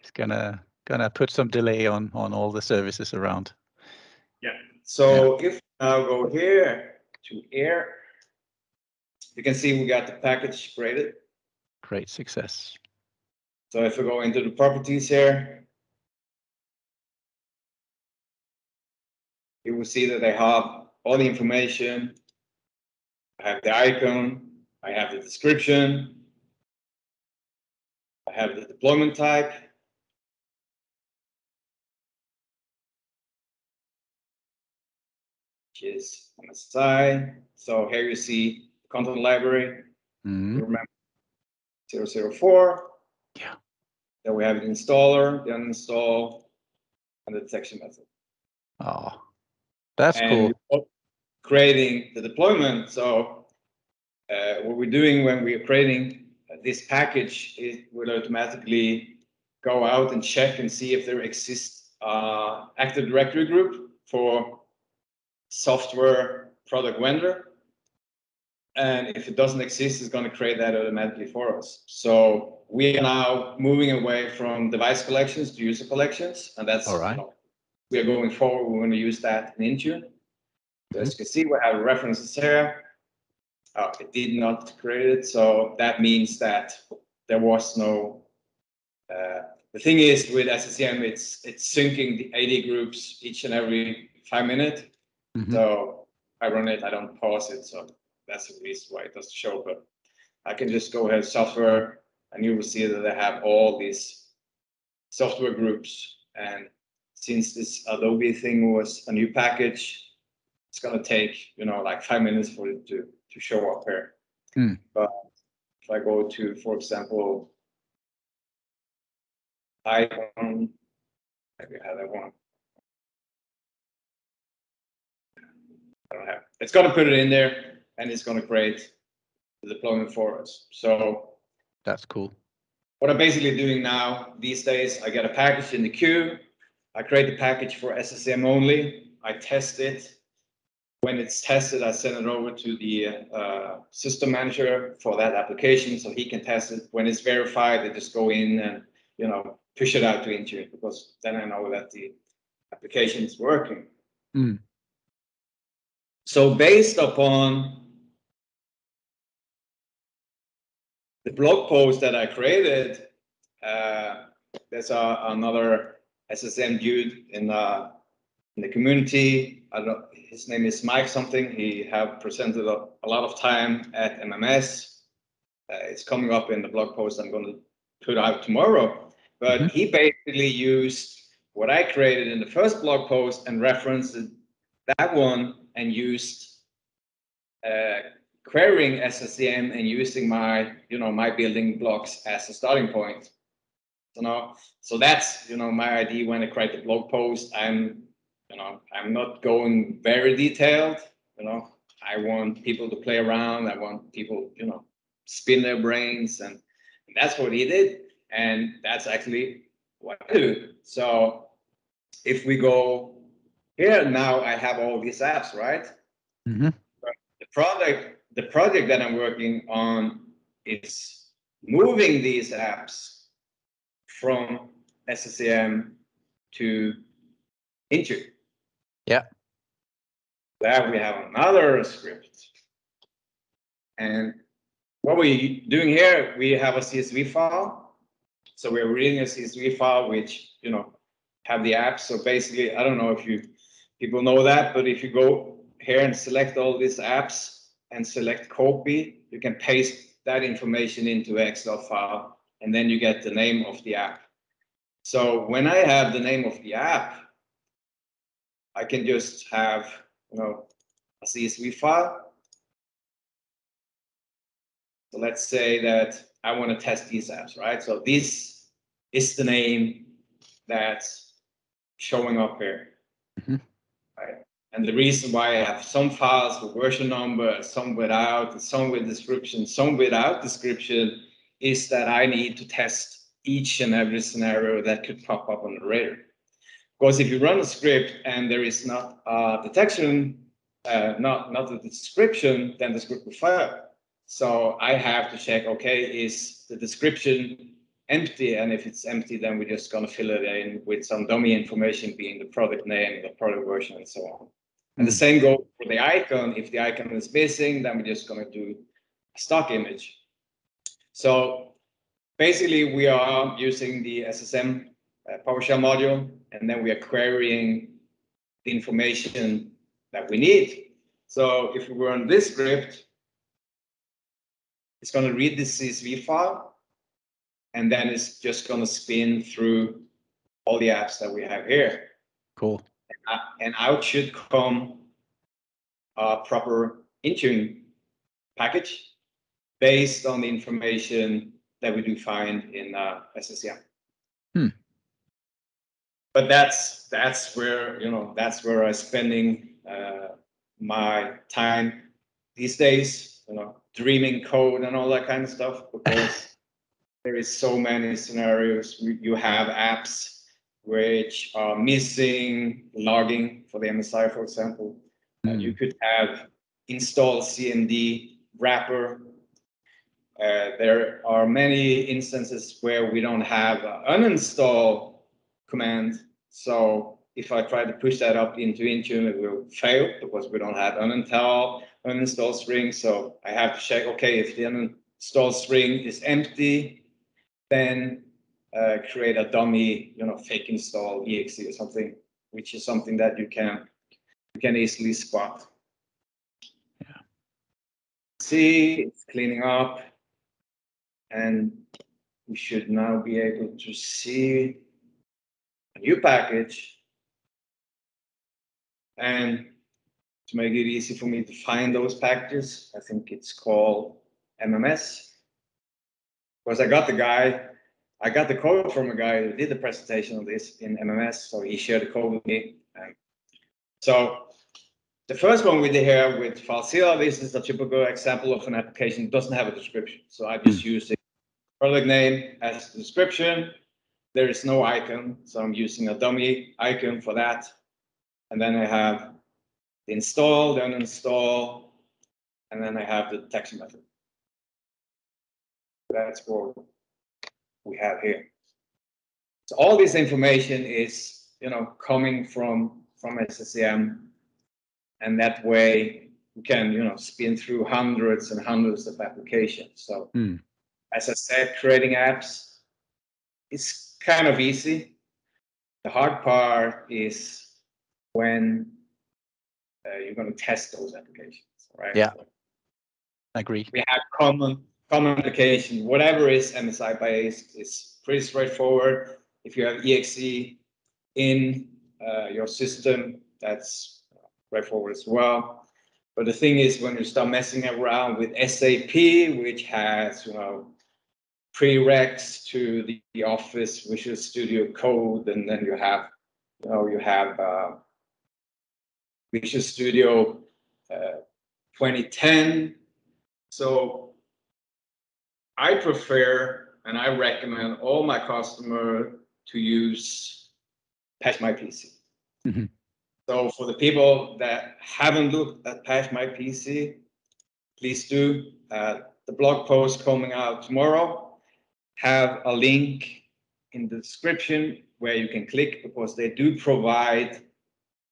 it's gonna gonna put some delay on on all the services around. Yeah. So yeah. if I go here to air, you can see we got the package created. Great success. So if we go into the properties here, you will see that I have all the information. I have the icon, I have the description, I have the deployment type, which is on the side. So here you see content library. Mm -hmm. Remember 004. Yeah. Then we have the installer, the uninstall, and the detection method. Oh, that's and cool. Creating the deployment. So uh, what we're doing when we're creating this package, it will automatically go out and check and see if there exists uh, Active Directory group for software product vendor. And if it doesn't exist, it's going to create that automatically for us. So we are now moving away from device collections to user collections. And that's all right. You know, we are going forward. We're going to use that in Intune. So as you can see, we have references here. Uh, it did not create it. So that means that there was no. Uh, the thing is with SCCM, it's it's syncing the AD groups each and every five minutes. Mm -hmm. So I run it, I don't pause it. So that's the reason why it doesn't show. But I can just go ahead and software, and you will see that I have all these software groups. And since this Adobe thing was a new package, it's gonna take you know like five minutes for it to to show up here. Mm. But if I go to, for example, icon, maybe I have that one. I don't have. It's gonna put it in there and it's going to create the deployment for us. So that's cool. What I'm basically doing now these days, I get a package in the queue. I create the package for SCCM only. I test it. When it's tested, I send it over to the uh, system manager for that application so he can test it. When it's verified, I just go in and you know push it out to Intune because then I know that the application is working. Mm. So based upon the blog post that I created, uh, there's a, another SCCM dude in the in the community. I don't, his name is Mike something. He have presented a, a lot of time at MMS. Uh, it's coming up in the blog post I'm going to put out tomorrow. But mm-hmm. he basically used what I created in the first blog post and referenced that one and used uh, querying SCCM and using my, you know, my building blocks as a starting point. So now, so that's, you know, my idea when I create the blog post. I'm, you know, I'm not going very detailed. You know, I want people to play around. I want people, you know, spin their brains, and, and that's what he did. And that's actually what I do. So if we go here now, I have all these apps, right? Mm-hmm. The product the project that I'm working on is moving these apps from SCCM to Intune. Yeah. There we have another script. And what we're doing here, we have a CSV file. So we're reading a CSV file, which, you know, have the apps. So basically, I don't know if you people know that, but if you go here and select all these apps, and select copy, you can paste that information into Excel file, and then you get the name of the app. So when I have the name of the app, I can just have, you know, a CSV file. So let's say that I want to test these apps, right? So this is the name that's showing up here. Mm -hmm. And the reason why I have some files with version number, some without, some with description, some without description, is that I need to test each and every scenario that could pop up on the radar. Because if you run a script and there is not a detection, uh, not not a description, then the script will fail. So I have to check, okay, is the description empty? And if it's empty, then we're just gonna fill it in with some dummy information being the product name, the product version, and so on. And the same goes for the icon. If the icon is missing, then we're just gonna do a stock image. So basically we are using the SCCM uh, PowerShell module, and then we are querying the information that we need. So if we run this script, it's going to read this CSV file, and then it's just going to spin through all the apps that we have here. Cool. And out should come a proper Intune package based on the information that we do find in uh, SCCM. Hmm. But that's that's where you know that's where I'm spending uh, my time these days. You know, dreaming code and all that kind of stuff because <laughs> there is so many scenarios. You have apps which are missing logging for the MSI, for example. Mm. you could have install CMD wrapper. Uh, there are many instances where we don't have uninstall command. So if I try to push that up into Intune, it will fail because we don't have uninstall uninstall string. So I have to check, okay, if the uninstall string is empty, then uh, create a dummy, you know, fake install exe or something, which is something that you can you can easily spot. Yeah. See, it's cleaning up, and we should now be able to see a new package. And to make it easy for me to find those packages. I think it's called MMS. Because I got the guy, I got the code from a guy who did the presentation of this in MMS, so he shared the code with me. Um, so the first one we did here with FileZilla, this is a typical example of an application that doesn't have a description. So I just use the product name as the description. There is no icon, so I'm using a dummy icon for that. And then I have the install, the uninstall, and then I have the detection method. That's what we have here. So all this information is, you know, coming from from SCCM, and that way we can, you know, spin through hundreds and hundreds of applications. So, Mm. as I said, creating apps is kind of easy. The hard part is when uh, you're going to test those applications, right? Yeah. I agree. We have common common application, whatever is MSI based is pretty straightforward. If you have exe in uh, your system, that's straightforward as well. But the thing is, when you start messing around with SAP, which has you know prereqs to the, the Office Visual Studio Code, and then you have you know you have uh, Visual Studio uh, 2010. So I prefer and I recommend all my customer to use Patch My PC. Mhm. So for the people that haven't looked at Patch My PC, please do. Uh, the blog post coming out tomorrow have a link in the description where you can click because they do provide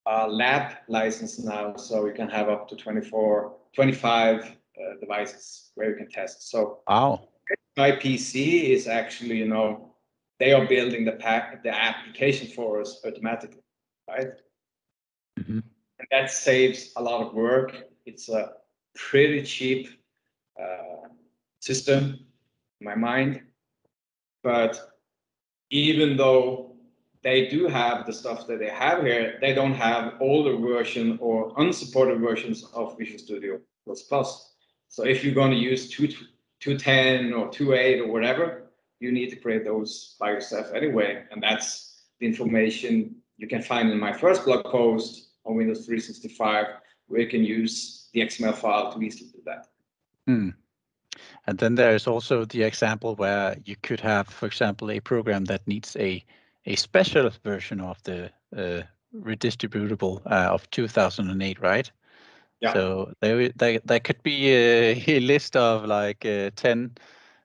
a lab license now, so you can have up to 24, 25 uh, devices where you can test. So Wow. My PC is actually, you know, they are building the pack, the application for us automatically, right? Mhm. And that saves a lot of work. It's a pretty cheap uh, system in my mind. But even though they do have the stuff that they have here, they don't have older version or unsupported versions of Visual Studio Plus Plus. So if you're going to use 2, 210 or 2.8 or whatever, you need to create those by yourself anyway. And that's the information you can find in my first blog post on Windows 365, where you can use the XML file to easily do that. Hmm. And then there is also the example where you could have, for example, a program that needs a a special version of the uh, redistributable uh, of 2008, right? Yeah. So there, there, there could be a, <laughs> a list of like uh, 10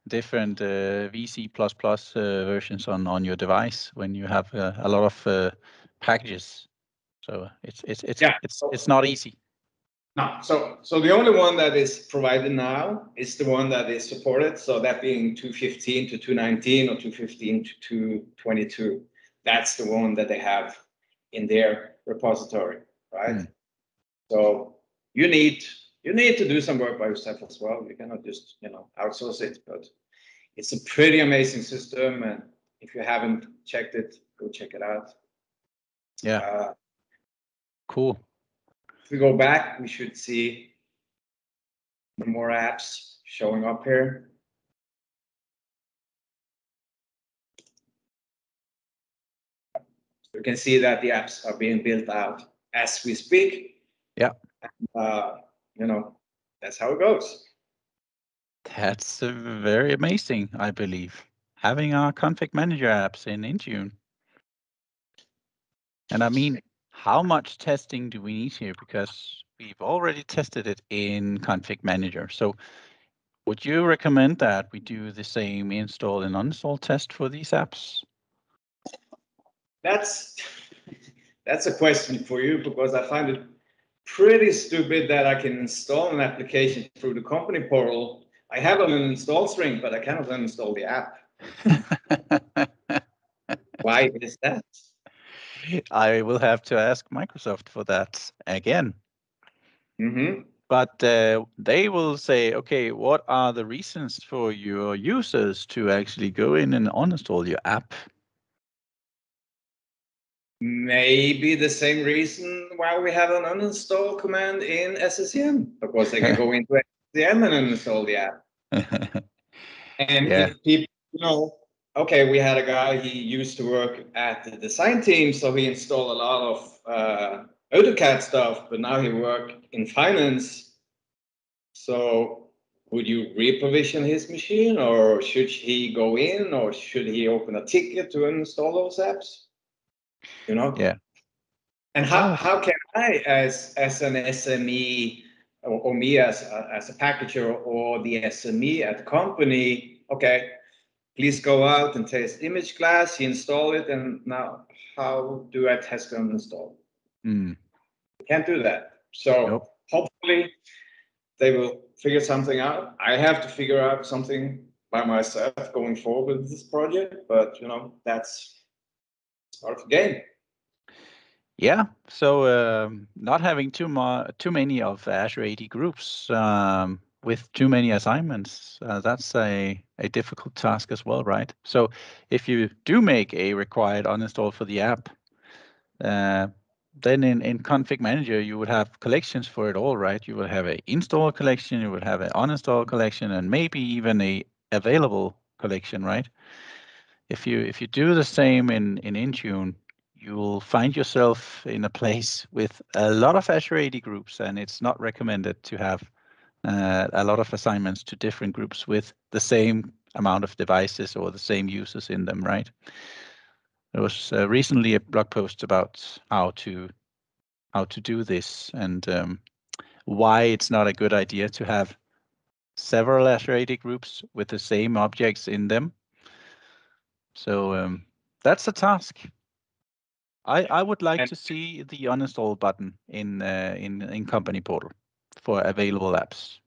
different uh, VC++ uh, versions on, on your device when you have uh, a lot of uh, packages. So it's it's it's Yeah. it's it's not easy. No, so so the only one that is provided now is the one that is supported. So that being 215 to 219 or 215 to 222. That's the one that they have in their repository, right? Mm. So you need you need to do some work by yourself as well. You cannot just you know outsource it, but it's a pretty amazing system. And if you haven't checked it, go check it out. Yeah, Uh, cool. if we go back, we should see more apps showing up here. You can see that the apps are being built out as we speak. Yeah. Uh, you know, that's how it goes. That's very amazing, I believe. Having our config manager apps in Intune. And I mean, how much testing do we need here? Because we've already tested it in config manager. So would you recommend that we do the same install and uninstall test for these apps? That's <laughs> that's a question for you because I find it pretty stupid that I can install an application through the company portal. I have an install string, but I cannot uninstall the app. <laughs> Why is that? I will have to ask Microsoft for that again. hmm But uh, they will say, okay, what are the reasons for your users to actually go in and uninstall your app? Maybe the same reason why we have an uninstall command in SCCM because they can go into SCCM and uninstall the app. <laughs> And Yeah. if people, you know, okay, we had a guy, he used to work at the design team, so he installed a lot of uh, AutoCAD stuff, but now he work in finance. So would you reprovision his machine or should he go in or should he open a ticket to install those apps? You know? Yeah. And how, how can I, as, as an SME, or, or me as, a- as a packager or the SME at the company, okay, please go out and test image class, you install it, and now how do I test and install? Hmm, Can't do that. So Nope. hopefully they will figure something out. I have to figure out something by myself going forward with this project, but you know, that's of the game. Yeah, so um, not having too mu- too many of Azure AD groups um, with too many assignments, uh, that's a, a difficult task as well, right? So if you do make a required uninstall for the app, uh, then in, in config manager, you would have collections for it all, right? You would have a install collection, you would have an uninstall collection, and maybe even a available collection, right? If you if you do the same in in Intune, you will find yourself in a place with a lot of Azure AD groups, and it's not recommended to have uh, a lot of assignments to different groups with the same amount of devices or the same users in them, right? There was uh, recently a blog post about how to how to do this and um, why it's not a good idea to have several Azure AD groups with the same objects in them. So um, that's a task. I, I would like And- to see the uninstall button in uh, in in company portal for available apps.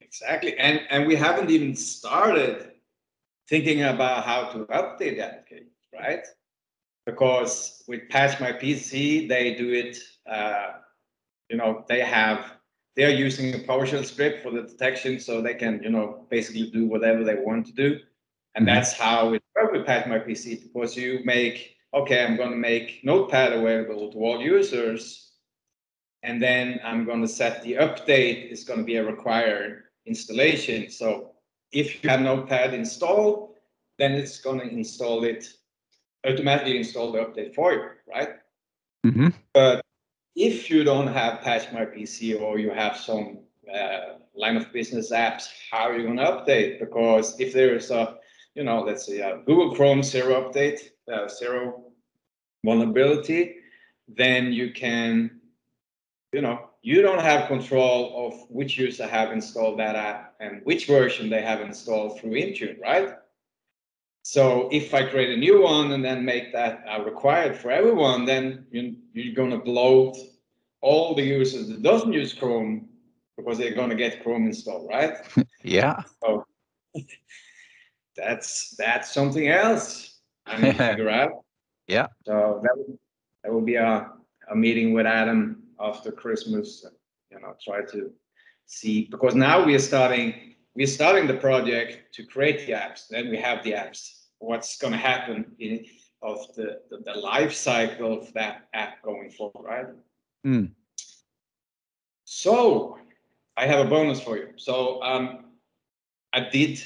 Exactly. And and we haven't even started thinking about how to update the application, right? Because with Patch My PC, they do it, uh, you know, they have, they are using a PowerShell script for the detection, so they can, you know, basically do whatever they want to do. And Mhm. that's how it works with Patch My PC, because you make, okay, I'm gonna make Notepad available to all users. And then I'm gonna set the update is gonna be a required installation. So if you have Notepad installed, then it's gonna install it, automatically install the update for you, right? Mm-hmm. But if you don't have Patch My PC or you have some uh, line of business apps, how are you going to update? Because if there is a, you know, let's say a Google Chrome zero update, uh, zero vulnerability, then you can, you know, you don't have control of which user have installed that app and which version they have installed through Intune, right? So if I create a new one and then make that uh, required for everyone, then you, you're going to bloat all the users that doesn't use Chrome because they're going to get Chrome installed, right? <laughs> yeah. So that's that's something else I need to <laughs> figure out. Yeah. So that would, that will be a, a meeting with Adam after Christmas. You know, try to see because now we are starting we're starting the project to create the apps. Then we have the apps. What's going to happen in of the, the, the life cycle of that app going forward, right? Mm. So I have a bonus for you. So um, I did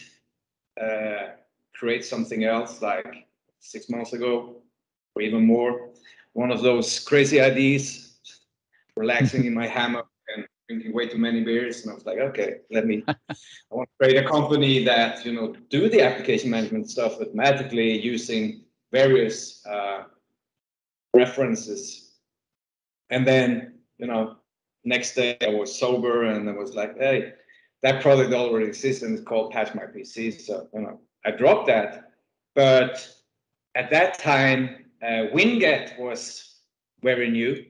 uh, create something else like six months ago or even more. One of those crazy ideas, relaxing in my <laughs> hammock and drinking way too many beers. And I was like, okay, let me, <laughs> I want to create a company that, you know, do the application management stuff automatically using various uh, references. And then, you know, next day I was sober and I was like, hey, that product already exists and it's called Patch My PC. So, you know, I dropped that. But at that time, uh, Winget was very new.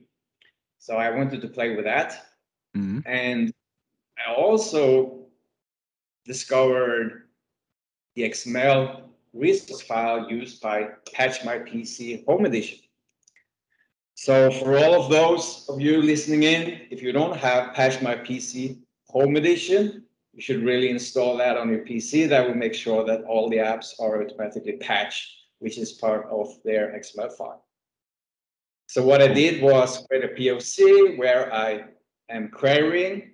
So I wanted to play with that. Mm. And I also discovered the XML resource file used by Patch My PC Home Edition. So for all of those of you listening in, if you don't have Patch My PC Home Edition, you should really install that on your PC. That will make sure that all the apps are automatically patched, which is part of their XML file. So what I did was create a POC where I am querying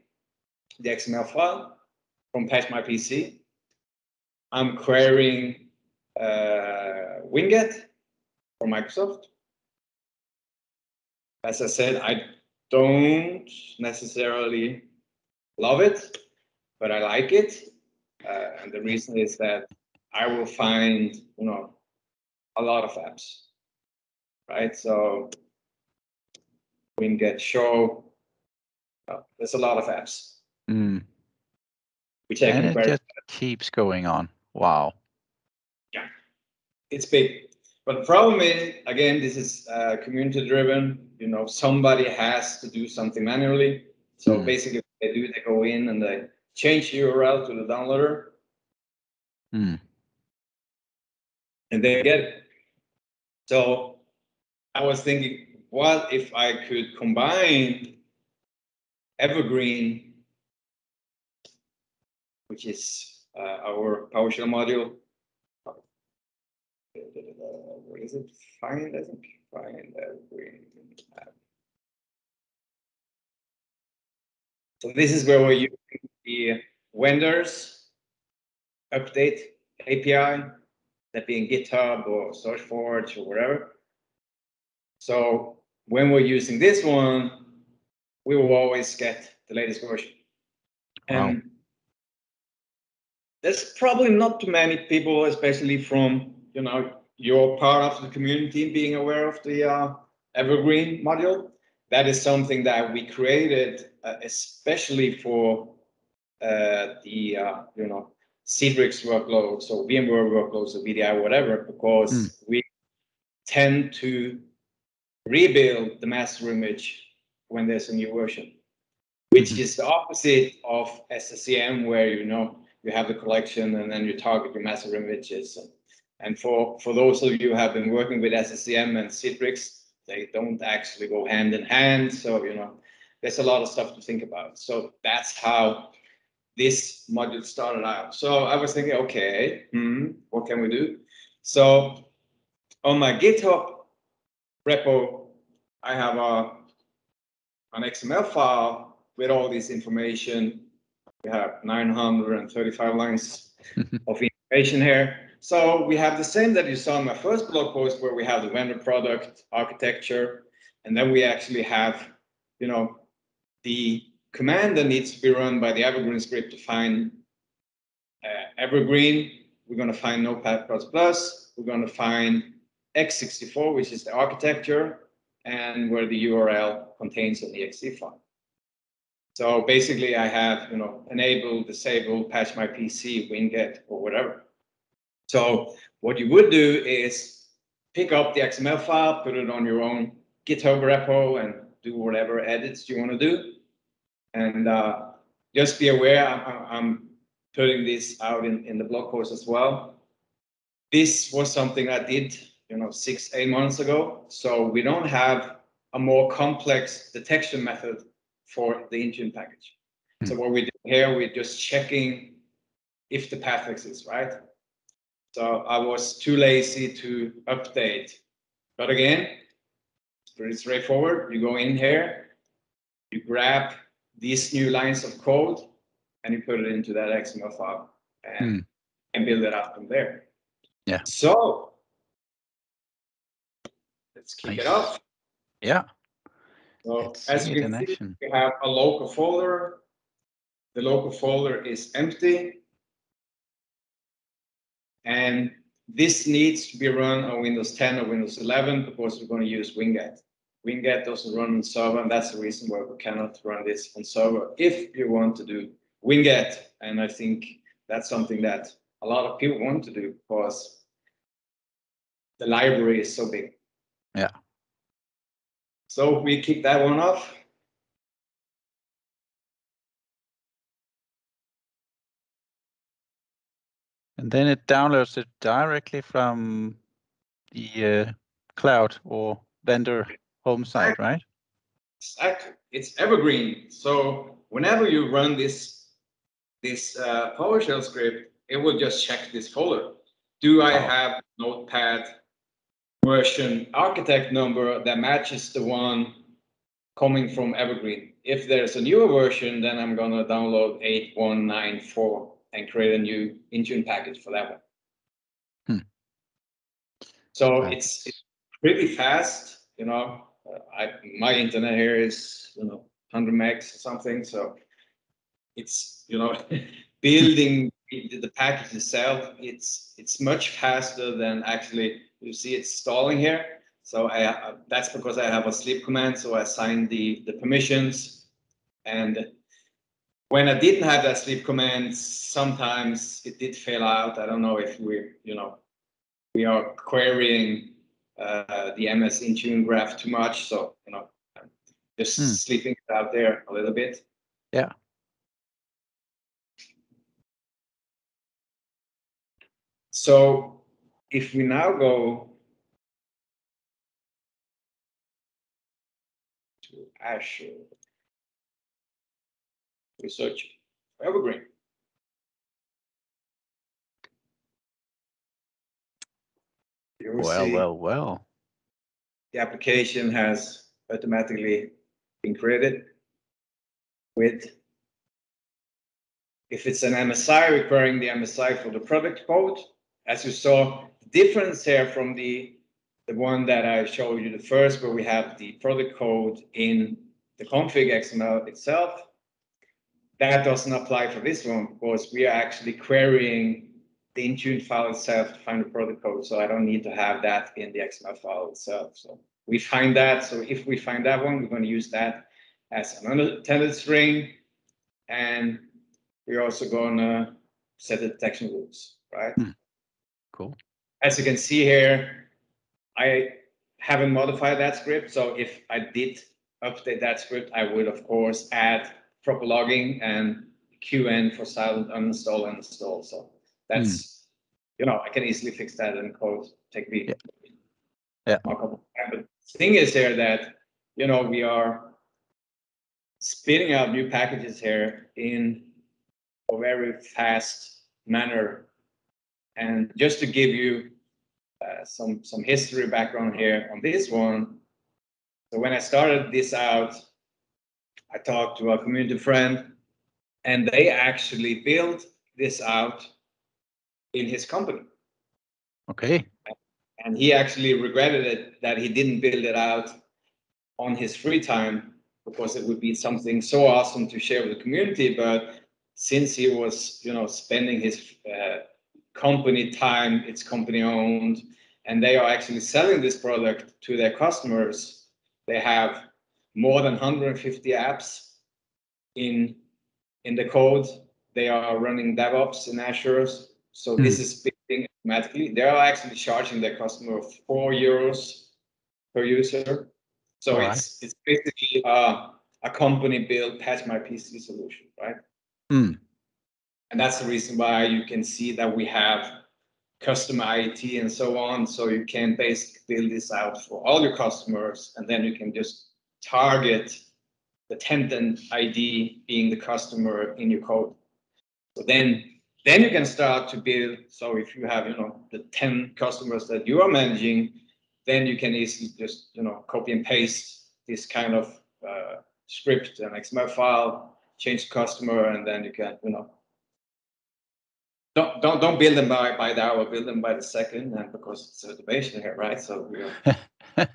the XML file from Patch My PC. I'm querying uh, Winget for Microsoft. As I said, I don't necessarily love it, but I like it. Uh, and the reason is that I will find, you know, a lot of apps, right? So Winget Show, uh, there's a lot of apps, Mm. which I And it just keeps going on. Wow. Yeah, it's big. But the problem is, again, this is uh, community driven. You know, somebody has to do something manually. So Mm. basically, what they do, they go in and they change the URL to the downloader, Mm. and they get it. So I was thinking, what if I could combine Evergreen, which is uh, our PowerShell module. Where is it? Find, I think, find Evergreen. app. So this is where we're using the vendors update API, that being GitHub or SourceForge or whatever. So when we're using this one, we will always get the latest version. Wow. And there's probably not too many people, especially from, you know, your part of the community being aware of the uh, Evergreen module. That is something that we created especially for uh, the, uh, you know, Citrix workloads or VMware workloads or VDI, whatever, because we tend to rebuild the master image when there's a new version, which Mhm. is the opposite of SCCM, where you know you have the collection and then you target your master images. And for for those of you who have been working with SCCM and Citrix, they don't actually go hand in hand. So you know, there's a lot of stuff to think about. So that's how this module started out. So I was thinking, okay, hmm, what can we do? So on my GitHub repo, I have a an XML file with all this information. We have 935 lines <laughs> of information here. So we have the same that you saw in my first blog post where we have the vendor product architecture, and then we actually have, you know, the command that needs to be run by the Evergreen script to find uh, Evergreen. We're going to find Notepad++. We're going to find x64, which is the architecture, and where the URL contains an exe file. So basically, I have you know enable, disable, patch my PC, winget, or whatever. So what you would do is pick up the XML file, put it on your own GitHub repo, and do whatever edits you want to do. And uh, just be aware, I'm, I'm putting this out in, in the blog post as well. This was something I did, you know, six, eight months ago. So we don't have a more complex detection method for the engine package. Mm. So what we do here, we're just checking if the path exists, right? So I was too lazy to update. But again, it's pretty straightforward. You go in here, you grab these new lines of code, and you put it into that XML file and, mm. and build it up from there. Yeah. So let's kick nice. it off. Yeah. So let's as you can see, we have a local folder. The local folder is empty. And this needs to be run on Windows 10 or Windows 11 because we're going to use Winget. Winget doesn't run on server, and that's the reason why we cannot run this on server if you want to do Winget. And I think that's something that a lot of people want to do because the library is so big. Yeah. So we kick that one off. And then it downloads it directly from the uh, cloud or vendor home site, right? Exactly. It's evergreen. So whenever you run this this uh, PowerShell script, it will just check this folder. Do I have Notepad version architect number that matches the one coming from Evergreen? If there's a newer version, then I'm gonna download 8194 and create a new Intune package for that one. Hmm. So nice. it's, it's pretty fast, you know. Uh, I my internet here is you know 100 megs or something, so it's you know <laughs> building the, package itself. It's it's much faster than actually you see it's stalling here. So I, uh, that's because I have a sleep command. So I assign the the permissions and when I didn't have that sleep command, sometimes it did fail out. I don't know if we, you know, we are querying uh, the MS Intune graph too much. So, you know, just hmm. sleeping out there a little bit. Yeah. So if we now go to Azure, research Evergreen. Well, well, well. The application has automatically been created with, if it's an MSI, requiring the MSI for the product code. As you saw, the difference here from the, the one that I showed you the first, where we have the product code in the config XML itself, that doesn't apply for this one because we are actually querying the Intune file itself to find the protocol. So I don't need to have that in the XML file itself. So we find that. So if we find that one, we're going to use that as an unattended string. And we're also going to set the detection rules, right? Hmm. Cool. As you can see here, I haven't modified that script. So if I did update that script, I would, of course, add proper logging and QN for silent uninstall and install. So that's, mm. you know, I can easily fix that in code, take me yeah. yeah. But the thing is here that, you know, we are spinning out new packages here in a very fast manner. And just to give you uh, some some history background here on this one. So when I started this out, I talked to a community friend, and they actually built this out in his company. Okay. And he actually regretted it that he didn't build it out on his free time because it would be something so awesome to share with the community. But since he was, you know, spending his uh, company time, it's company owned, and they are actually selling this product to their customers. They have more than 150 apps in in the code. They are running DevOps in Azure. So this is building automatically. They are actually charging their customer four euros per user. So it's it's basically uh, a company built Patch My PC solution, right? Mm. And that's the reason why you can see that we have custom IT and so on. So you can basically build this out for all your customers, and then you can just target the tenant ID being the customer in your code. So then then you can start to build. So if you have, you know, the 10 customers that you are managing, then you can easily just, you know, copy and paste this kind of uh, script and XML file, change the customer, and then you can, you know, don't don't don't build them by by the hour, build them by the second, and because it's automation here, right? So we are <laughs>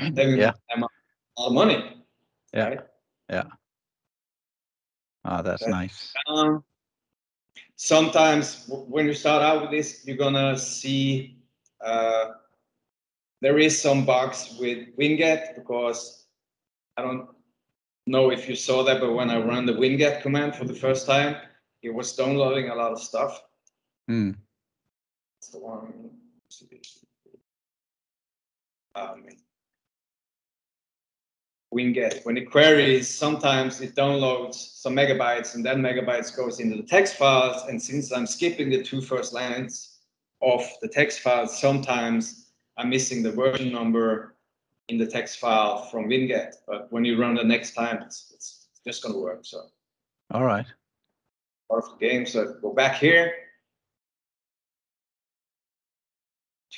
saving yeah. them a lot of money. Yeah. Right? Ah, that's Okay. nice. Um, sometimes when you start out with this, you're gonna see uh, there is some bugs with winget because I don't know if you saw that, but when I ran the winget command for the first time, it was downloading a lot of stuff. Mm. That's the one. Um, winget when it queries, sometimes it downloads some megabytes and then megabytes goes into the text files. And since I'm skipping the two first lines of the text files, sometimes I'm missing the version number in the text file from winget. But when you run the next time, it's, it's just going to work. So All right. part of the game. So go back here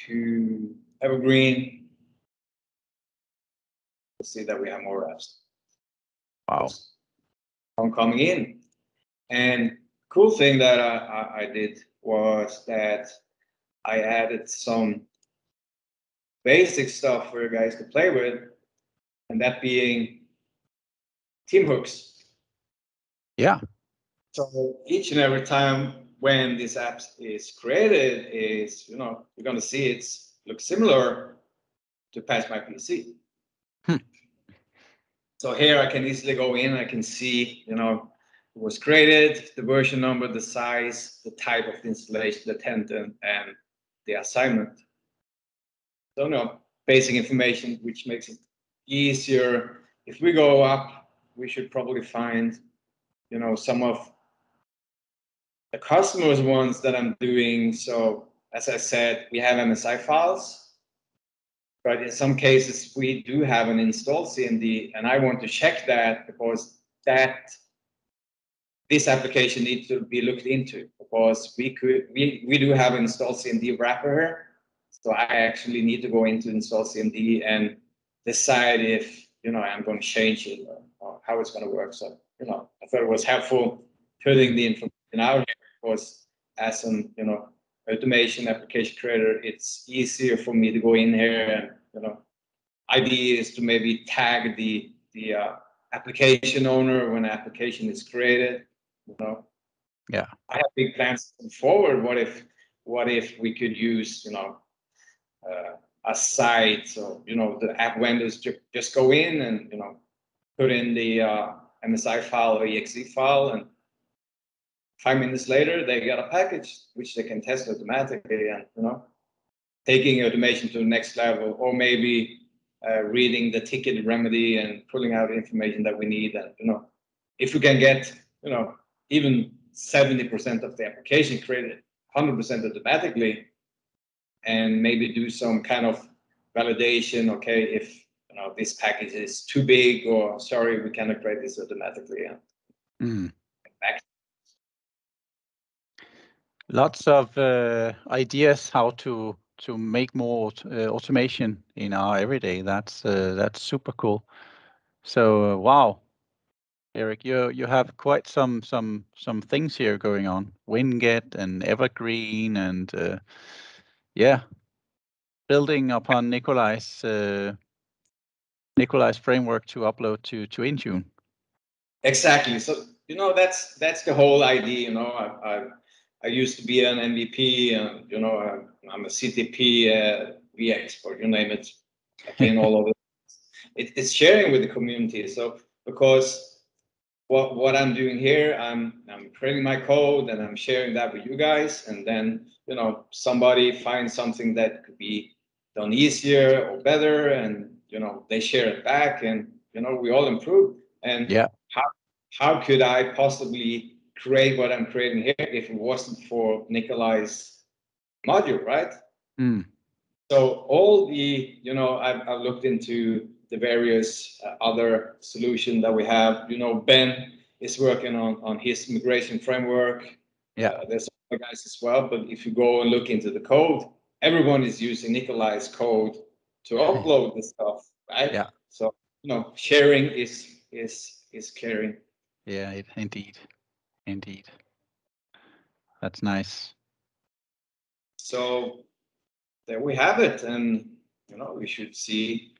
to Evergreen. You'll see that we have more apps. Wow. I'm coming in. And cool thing that I, I, I did was that I added some basic stuff for you guys to play with, and that being team hooks. Yeah. So each and every time when this app is created, is you know you're gonna see it's looks similar to Patch My PC. So here I can easily go in. I can see you know it was created, the version number, the size, the type of the installation, the tenant, and the assignment. So no basic information, which makes it easier. If we go up, we should probably find you know some of the customers ones that I'm doing. So as I said, we have MSI files, but in some cases we do have an installed CMD, and I want to check that because that this application needs to be looked into because we could we we do have an installed CMD wrapper here. So I actually need to go into install CMD and decide if you know I'm going to change it or, or how it's going to work. So you know I thought it was helpful putting the information out here because as an you know automation application creator, it's easier for me to go in here and you know idea is to maybe tag the the uh, application owner when application is created. You know. Yeah. I have big plans forward. What if what if we could use you know uh, a site so you know the app vendors ju- just go in and you know put in the uh, MSI file or exe file and five minutes later they get a package which they can test automatically and you know taking automation to the next level or maybe uh, reading the ticket remedy and pulling out information that we need and you know if we can get you know even 70% of the application created 100% automatically and maybe do some kind of validation okay if you know this package is too big or sorry we cannot create this automatically and Mm. back Lots of uh, ideas how to to make more uh, automation in our everyday. That's uh, that's super cool. So uh, wow, Eirik, you you have quite some some some things here going on. Winget and Evergreen and uh, yeah, building upon Nickolaj's uh, Nickolaj's framework to upload to to Intune. Exactly. So you know that's that's the whole idea. You know, I I, I used to be an MVP, and you know I, am a CTP uh, vExpert. You name it. I've been all over. <laughs> It, it's sharing with the community. So because what what I'm doing here, I'm I'm creating my code and I'm sharing that with you guys, and then you know somebody finds something that could be done easier or better, and you know they share it back, and you know we all improve. And yeah, how how could I possibly create what I'm creating here if it wasn't for Nickolaj's module, right? Mm. So all the you know I've, I've looked into the various uh, other solution that we have. You know, Ben is working on on his migration framework. Yeah, uh, there's other guys as well. But if you go and look into the code, everyone is using Nickolaj's code to upload the stuff, right? Yeah. So you know, sharing is is is caring. Yeah, indeed, indeed. That's nice. So there we have it, and you know we should see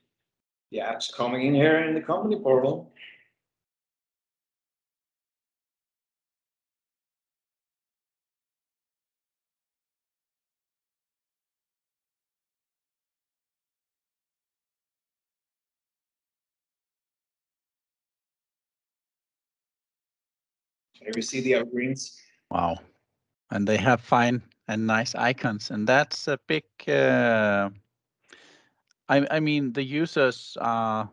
the apps coming in here in the company portal. We see the evergreens. Wow. And they have fine and nice icons, and that's a big. Uh, I, I mean, the users are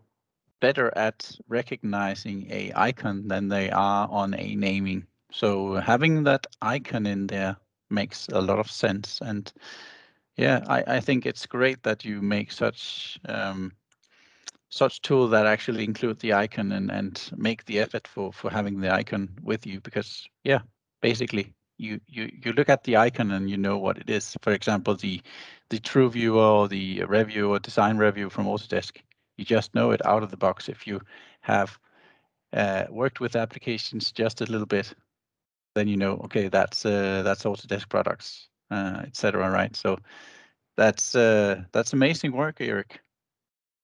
better at recognizing a icon than they are on a naming. So having that icon in there makes a lot of sense. And yeah, I, I think it's great that you make such um, such tool that actually include the icon and, and make the effort for, for having the icon with you because yeah, basically you, you, you look at the icon and you know what it is. For example, the the true viewer or the review or design review from Autodesk. You just know it out of the box if you have uh, worked with applications just a little bit, then you know, okay, that's uh, that's Autodesk products, uh, etc. Right? So that's uh, that's amazing work, Eirik.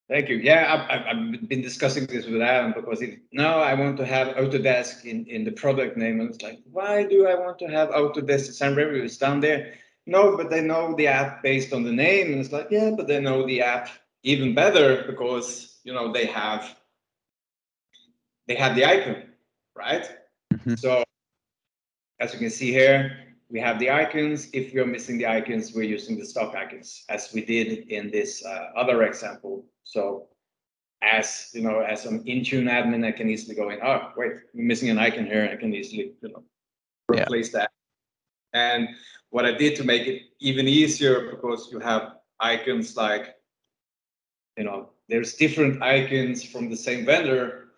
Thank you. Yeah, I've, I've been discussing this with Adam because if, now I want to have Autodesk in, in the product name. And it's like, why do I want to have Autodesk Design Reviews down there? No, but they know the app based on the name. And it's like, yeah, but they know the app even better because, you know, they have they have the icon, right? Mhm. So as you can see here, we have the icons. If we're missing the icons, we're using the stock icons as we did in this uh, other example. So as you know, as an Intune admin, I can easily go in, oh, wait, we're missing an icon here. I can easily, you know, Yeah. replace that. And what I did to make it even easier, because you have icons like, you know, there's different icons from the same vendor.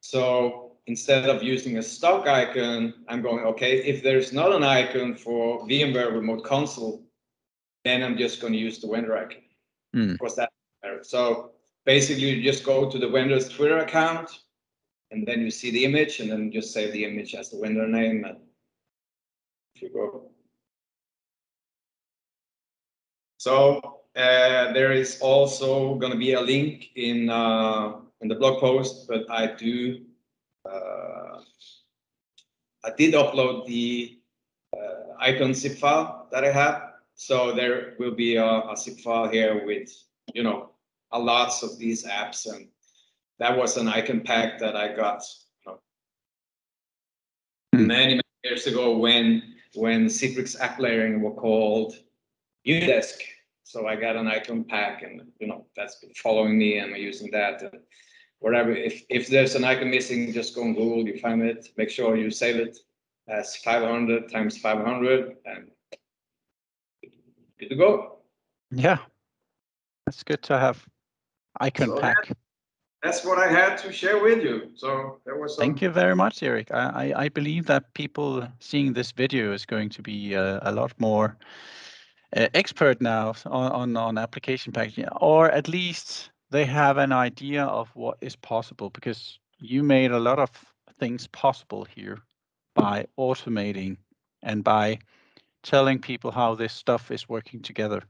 So instead of using a stock icon, I'm going, okay, if there's not an icon for VMware Remote Console, then I'm just going to use the vendor icon Mm. because that's better. So basically, you just go to the vendor's Twitter account, and then you see the image, and then just save the image as the vendor name. And if you go. So uh, there is also going to be a link in uh, in the blog post, but I do uh, I did upload the uh, icon zip file that I have. So there will be a, a zip file here with, you know, a lots of these apps. And that was an icon pack that I got you know, Hmm. many, many years ago when when Citrix app layering were called Unidesk. So I got an icon pack and, you know, that's been following me and I'm using that. And whatever, if, if there's an icon missing, just go on Google, you find it, make sure you save it as 500 times 500 and good to go. Yeah, that's good to have icon So pack. That's what I had to share with you. So there was some. Thank you very much, Eirik. I, I, I believe that people seeing this video is going to be uh, a lot more uh, expert now on, on, on application packaging, or at least they have an idea of what is possible because you made a lot of things possible here by automating and by telling people how this stuff is working together.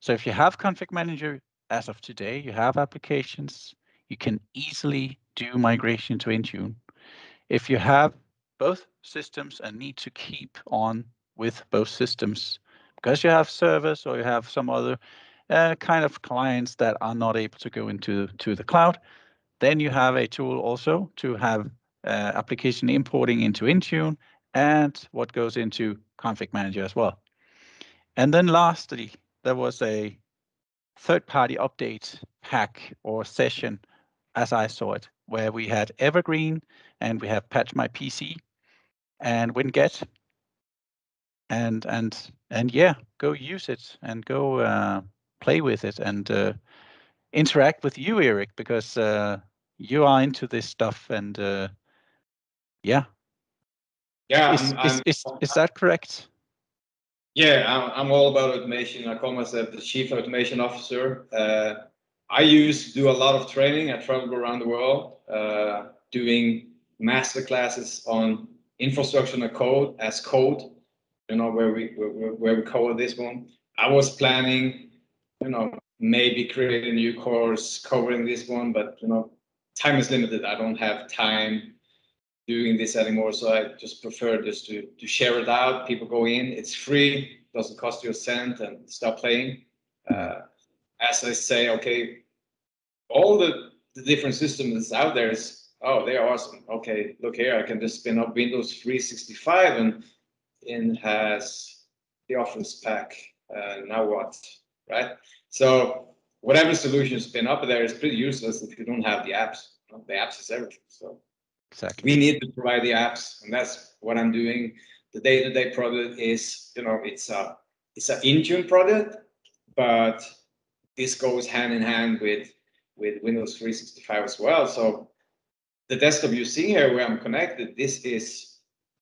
So if you have config manager as of today, you have applications, you can easily do migration to Intune. If you have both systems and need to keep on with both systems because you have servers or you have some other uh, kind of clients that are not able to go into to the cloud, then you have a tool also to have uh, application importing into Intune and what goes into Config Manager as well. And then lastly, there was a third-party update pack or session, as I saw it, where we had Evergreen and we have Patch My PC and WinGet. And and and yeah, go use it and go uh, play with it and uh, interact with you, Eirik, because uh, you are into this stuff and uh, yeah. Yeah, is, I'm, is, I'm, is, is that correct? Yeah, I'm, I'm all about automation. I call myself the chief automation officer. Uh, I used to do a lot of training. I traveled around the world uh, doing master classes on infrastructure and code as code, you know, where we where, where we cover this one. I was planning, you know, maybe create a new course covering this one, but you know, time is limited. I don't have time doing this anymore. So I just prefer just to, to share it out. People go in, it's free, doesn't cost you a cent and start playing. Uh, as I say, okay, all the, the different systems out there is, oh, they're awesome. Okay, look here, I can just spin up Windows 365 and it has the Office pack. Uh, now what, right? So whatever solution you spin up there is pretty useless if you don't have the apps. The apps is everything. So Exactly. we need to provide the apps, and that's what I'm doing. The day-to-day product is, you know, it's a it's an Intune product, but this goes hand in hand with with Windows 365 as well. So the desktop you see here where I'm connected, this is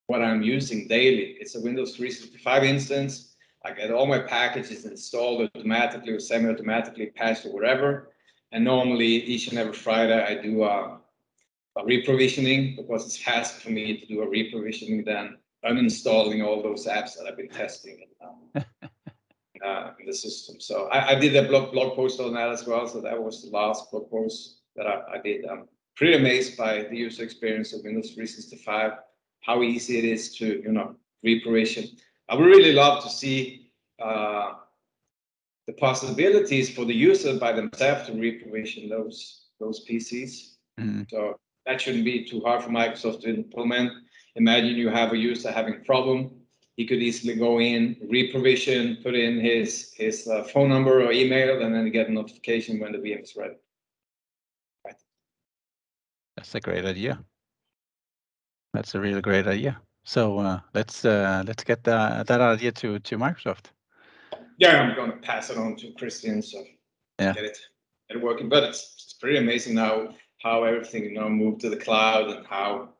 what I'm using daily. It's a Windows 365 instance. I get all my packages installed automatically or semi-automatically, patched or whatever. And normally each and every Friday I do a a reprovisioning because it's faster for me to do a reprovisioning than uninstalling all those apps that I've been testing um, <laughs> uh, in the system. So I, I, did a blog, blog post on that as well. So that was the last blog post that I, I did. I'm pretty amazed by the user experience of Windows 365, how easy it is to, you know, reprovision. I would really love to see uh, the possibilities for the user by themselves to reprovision those those PCs. Mm. So that shouldn't be too hard for Microsoft to implement. Imagine you have a user having a problem. He could easily go in, reprovision, put in his his uh, phone number or email, and then get a notification when the VM is ready. Right. That's a great idea. That's a really great idea. So uh, let's uh, let's get the, that idea to to Microsoft. Yeah, I'm going to pass it on to Christian. So yeah. get it get it working. But it's, it's pretty amazing now how everything you know moved to the cloud and how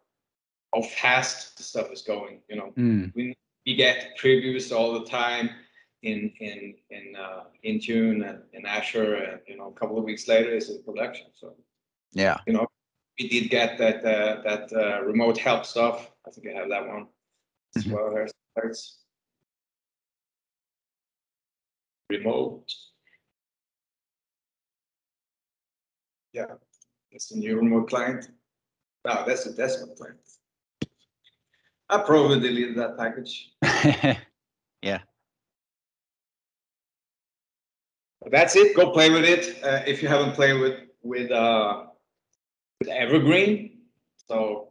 how fast the stuff is going. You know, mm. we we get previews all the time in in in uh, Intune and in Azure, and you know, a couple of weeks later it's in production. So yeah, you know, we did get that uh, that uh, remote help stuff. I think I have that one as mm-hmm. well. There's remote. Yeah. That's the new remote client. No, that's the desktop client. I probably deleted that package. <laughs> yeah. That's it. Go play with it. Uh, if you haven't played with with uh, with Evergreen, so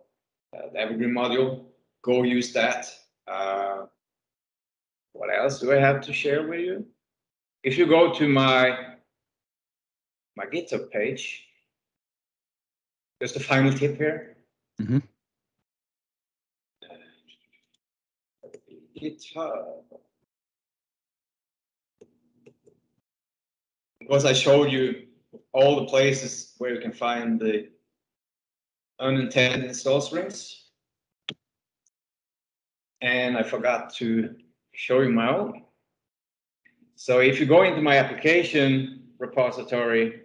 uh, the Evergreen module, go use that. Uh, what else do I have to share with you? If you go to my my GitHub page, just a final tip here. Mm-hmm. GitHub. Because I showed you all the places where you can find the unattended install strings. And I forgot to show you my own. So if you go into my application repository,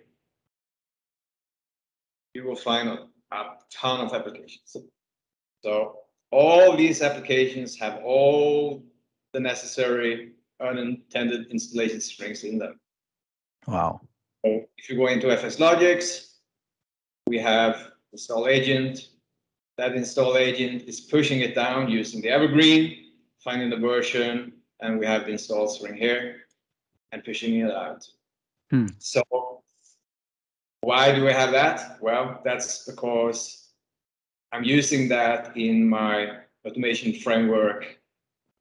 you will find a, a ton of applications. So all these applications have all the necessary unattended installation strings in them. Wow. So if you go into FSLogix, we have install agent. That install agent is pushing it down using the evergreen, finding the version, and we have the install string here and pushing it out. Hmm. So why do we have that? Well, that's because I'm using that in my automation framework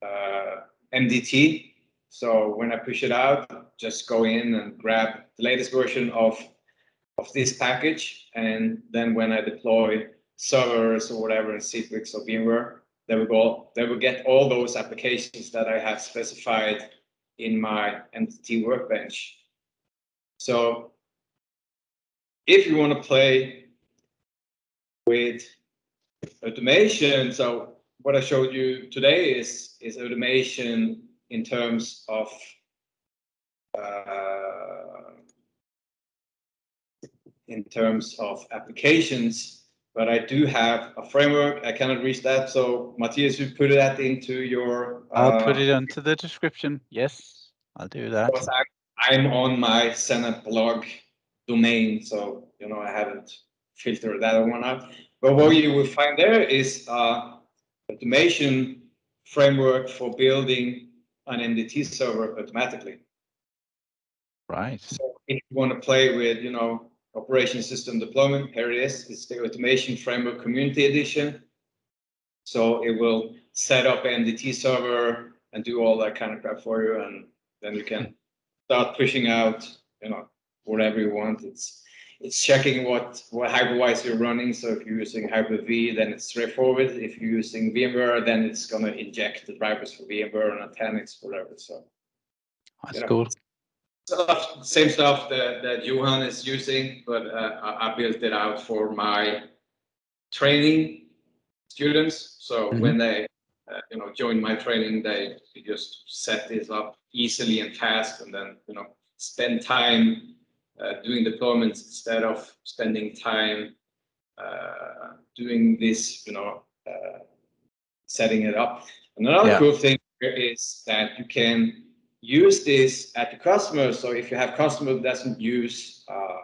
uh, MDT. So when I push it out, just go in and grab the latest version of of this package, and then when I deploy servers or whatever in Citrix or VMware, they will go, they will get all those applications that I have specified in my MDT workbench. So if you want to play with automation, so what I showed you today is is automation in terms of uh, in terms of applications, but I do have a framework. I cannot reach that. So Matthias, you put that into your. I'll put it into the description. Yes, I'll do that. I'm on my xenappblog domain, so you know I haven't filtered that one out. But what you will find there is uh, automation framework for building an MDT server automatically. Right. So if you want to play with, you know, operation system deployment, here it is. It's the automation framework community edition. So it will set up an MDT server and do all that kind of crap for you, and then you can start pushing out, you know, whatever you want. It's it's checking what what hypervisor you're running. So if you're using Hyper-V, then it's straightforward. If you're using VMware, then it's gonna inject the drivers for VMware and Nutanix, whatever. So that's you know, cool. Stuff, same stuff that, that Johan is using, but uh, I, I, built it out for my training students. So mm-hmm. when they uh, you know join my training, they just set this up easily and fast, and then you know spend time doing deployments instead of spending time uh, doing this, you know, uh, setting it up. Another yeah. cool thing is that you can use this at the customer. So if you have customer that doesn't use uh,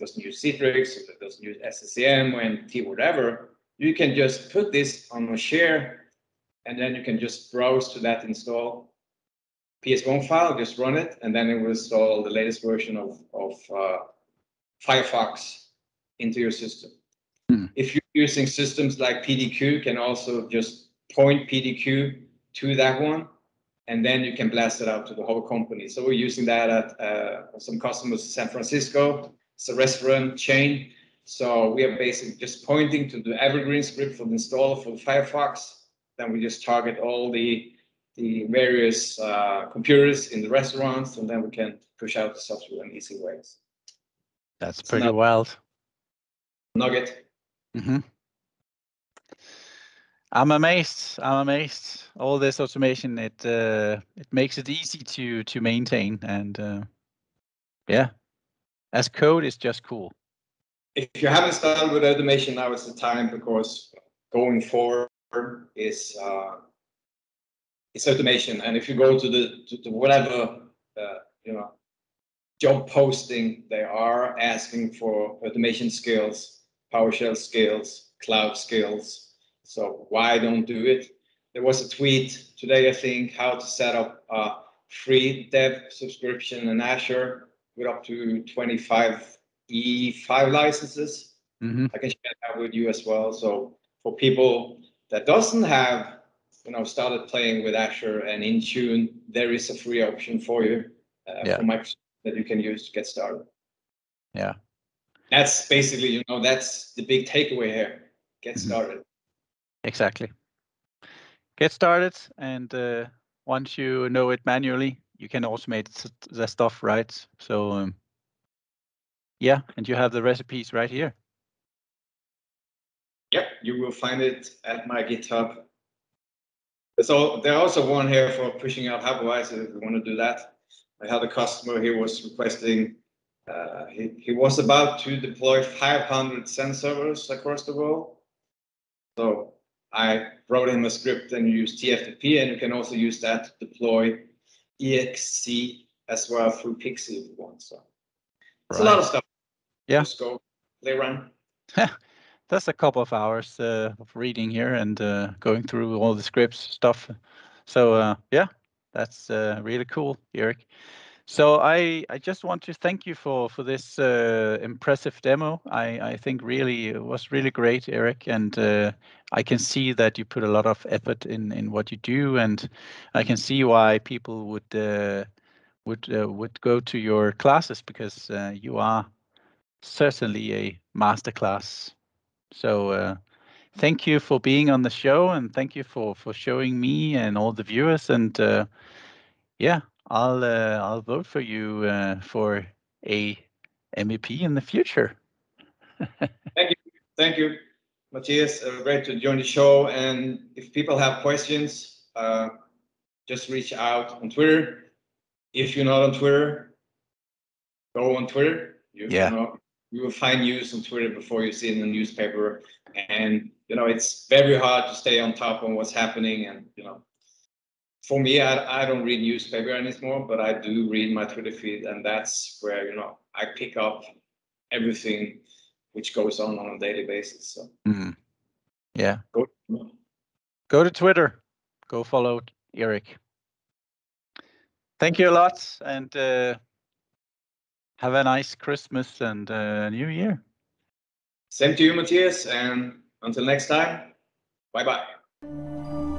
doesn't use Citrix, or doesn't use SCCM or MDT, whatever, you can just put this on a share, and then you can just browse to that install PS1 file, just run it, and then it will install the latest version of, of uh, Firefox into your system. Hmm. If you're using systems like PDQ, you can also just point PDQ to that one, and then you can blast it out to the whole company. So we're using that at uh, some customers in San Francisco. It's a restaurant chain. So we are basically just pointing to the evergreen script for the installer for Firefox. Then we just target all the the various uh, computers in the restaurants, and then we can push out the software in easy ways. That's pretty wild. Nugget. Mm-hmm. I'm amazed. I'm amazed. All this automation, it uh, it makes it easy to to maintain, and uh, yeah, as code is just cool. If you haven't started with automation, now is the time because going forward is uh, it's automation. And if you go to the to, to whatever uh, you know job posting, they are asking for automation skills, PowerShell skills, cloud skills. So why don't do it? There was a tweet today, I think, how to set up a free dev subscription in Azure with up to 25 E5 licenses. Mm-hmm. I can share that with you as well. So for people that doesn't have you know started playing with Azure and Intune, there is a free option for you uh, yeah. from Microsoft that you can use to get started. Yeah, that's basically you know that's the big takeaway here. Get mm-hmm. started. Exactly. Get started, and uh, once you know it manually, you can automate the stuff, right? So, um, yeah, and you have the recipes right here. Yep, you will find it at my GitHub so there's also one here for pushing out hypervisor if you want to do that. I had a customer, he was requesting, uh, he, he was about to deploy 500 Xen servers across the world. So I wrote him a script and use TFTP, and you can also use that to deploy ESXi as well through PXE if you want. So it's right. a lot of stuff. Yeah. Just go play run? <laughs> That's a couple of hours uh, of reading here and uh, going through all the scripts stuff. So uh, yeah, that's uh, really cool, Eirik. So I, I just want to thank you for for this uh, impressive demo. I, I think really it was really great, Eirik, and uh, I can see that you put a lot of effort in in what you do, and I can see why people would would would go to your classes because you are certainly a masterclass. So uh, thank you for being on the show, and thank you for for showing me and all the viewers, and yeah, I'll uh, I'll vote for you uh, for a MVP in the future. <laughs> Thank you, thank you, Matthias. Uh, great to join the show. And if people have questions, uh, just reach out on Twitter. If you're not on Twitter, go on Twitter. You, yeah. Know, you will find news on Twitter before you see it in the newspaper. And you know it's very hard to stay on top on what's happening. And you know for me, I, I don't read newspaper anymore, but I do read my Twitter feed, and that's where you know I pick up everything which goes on on a daily basis. So, mm. yeah, go go to Twitter, go follow Eirik. Thank you a lot, and uh, have a nice Christmas and uh, New Year. Same to you, Matthias, and until next time, bye bye.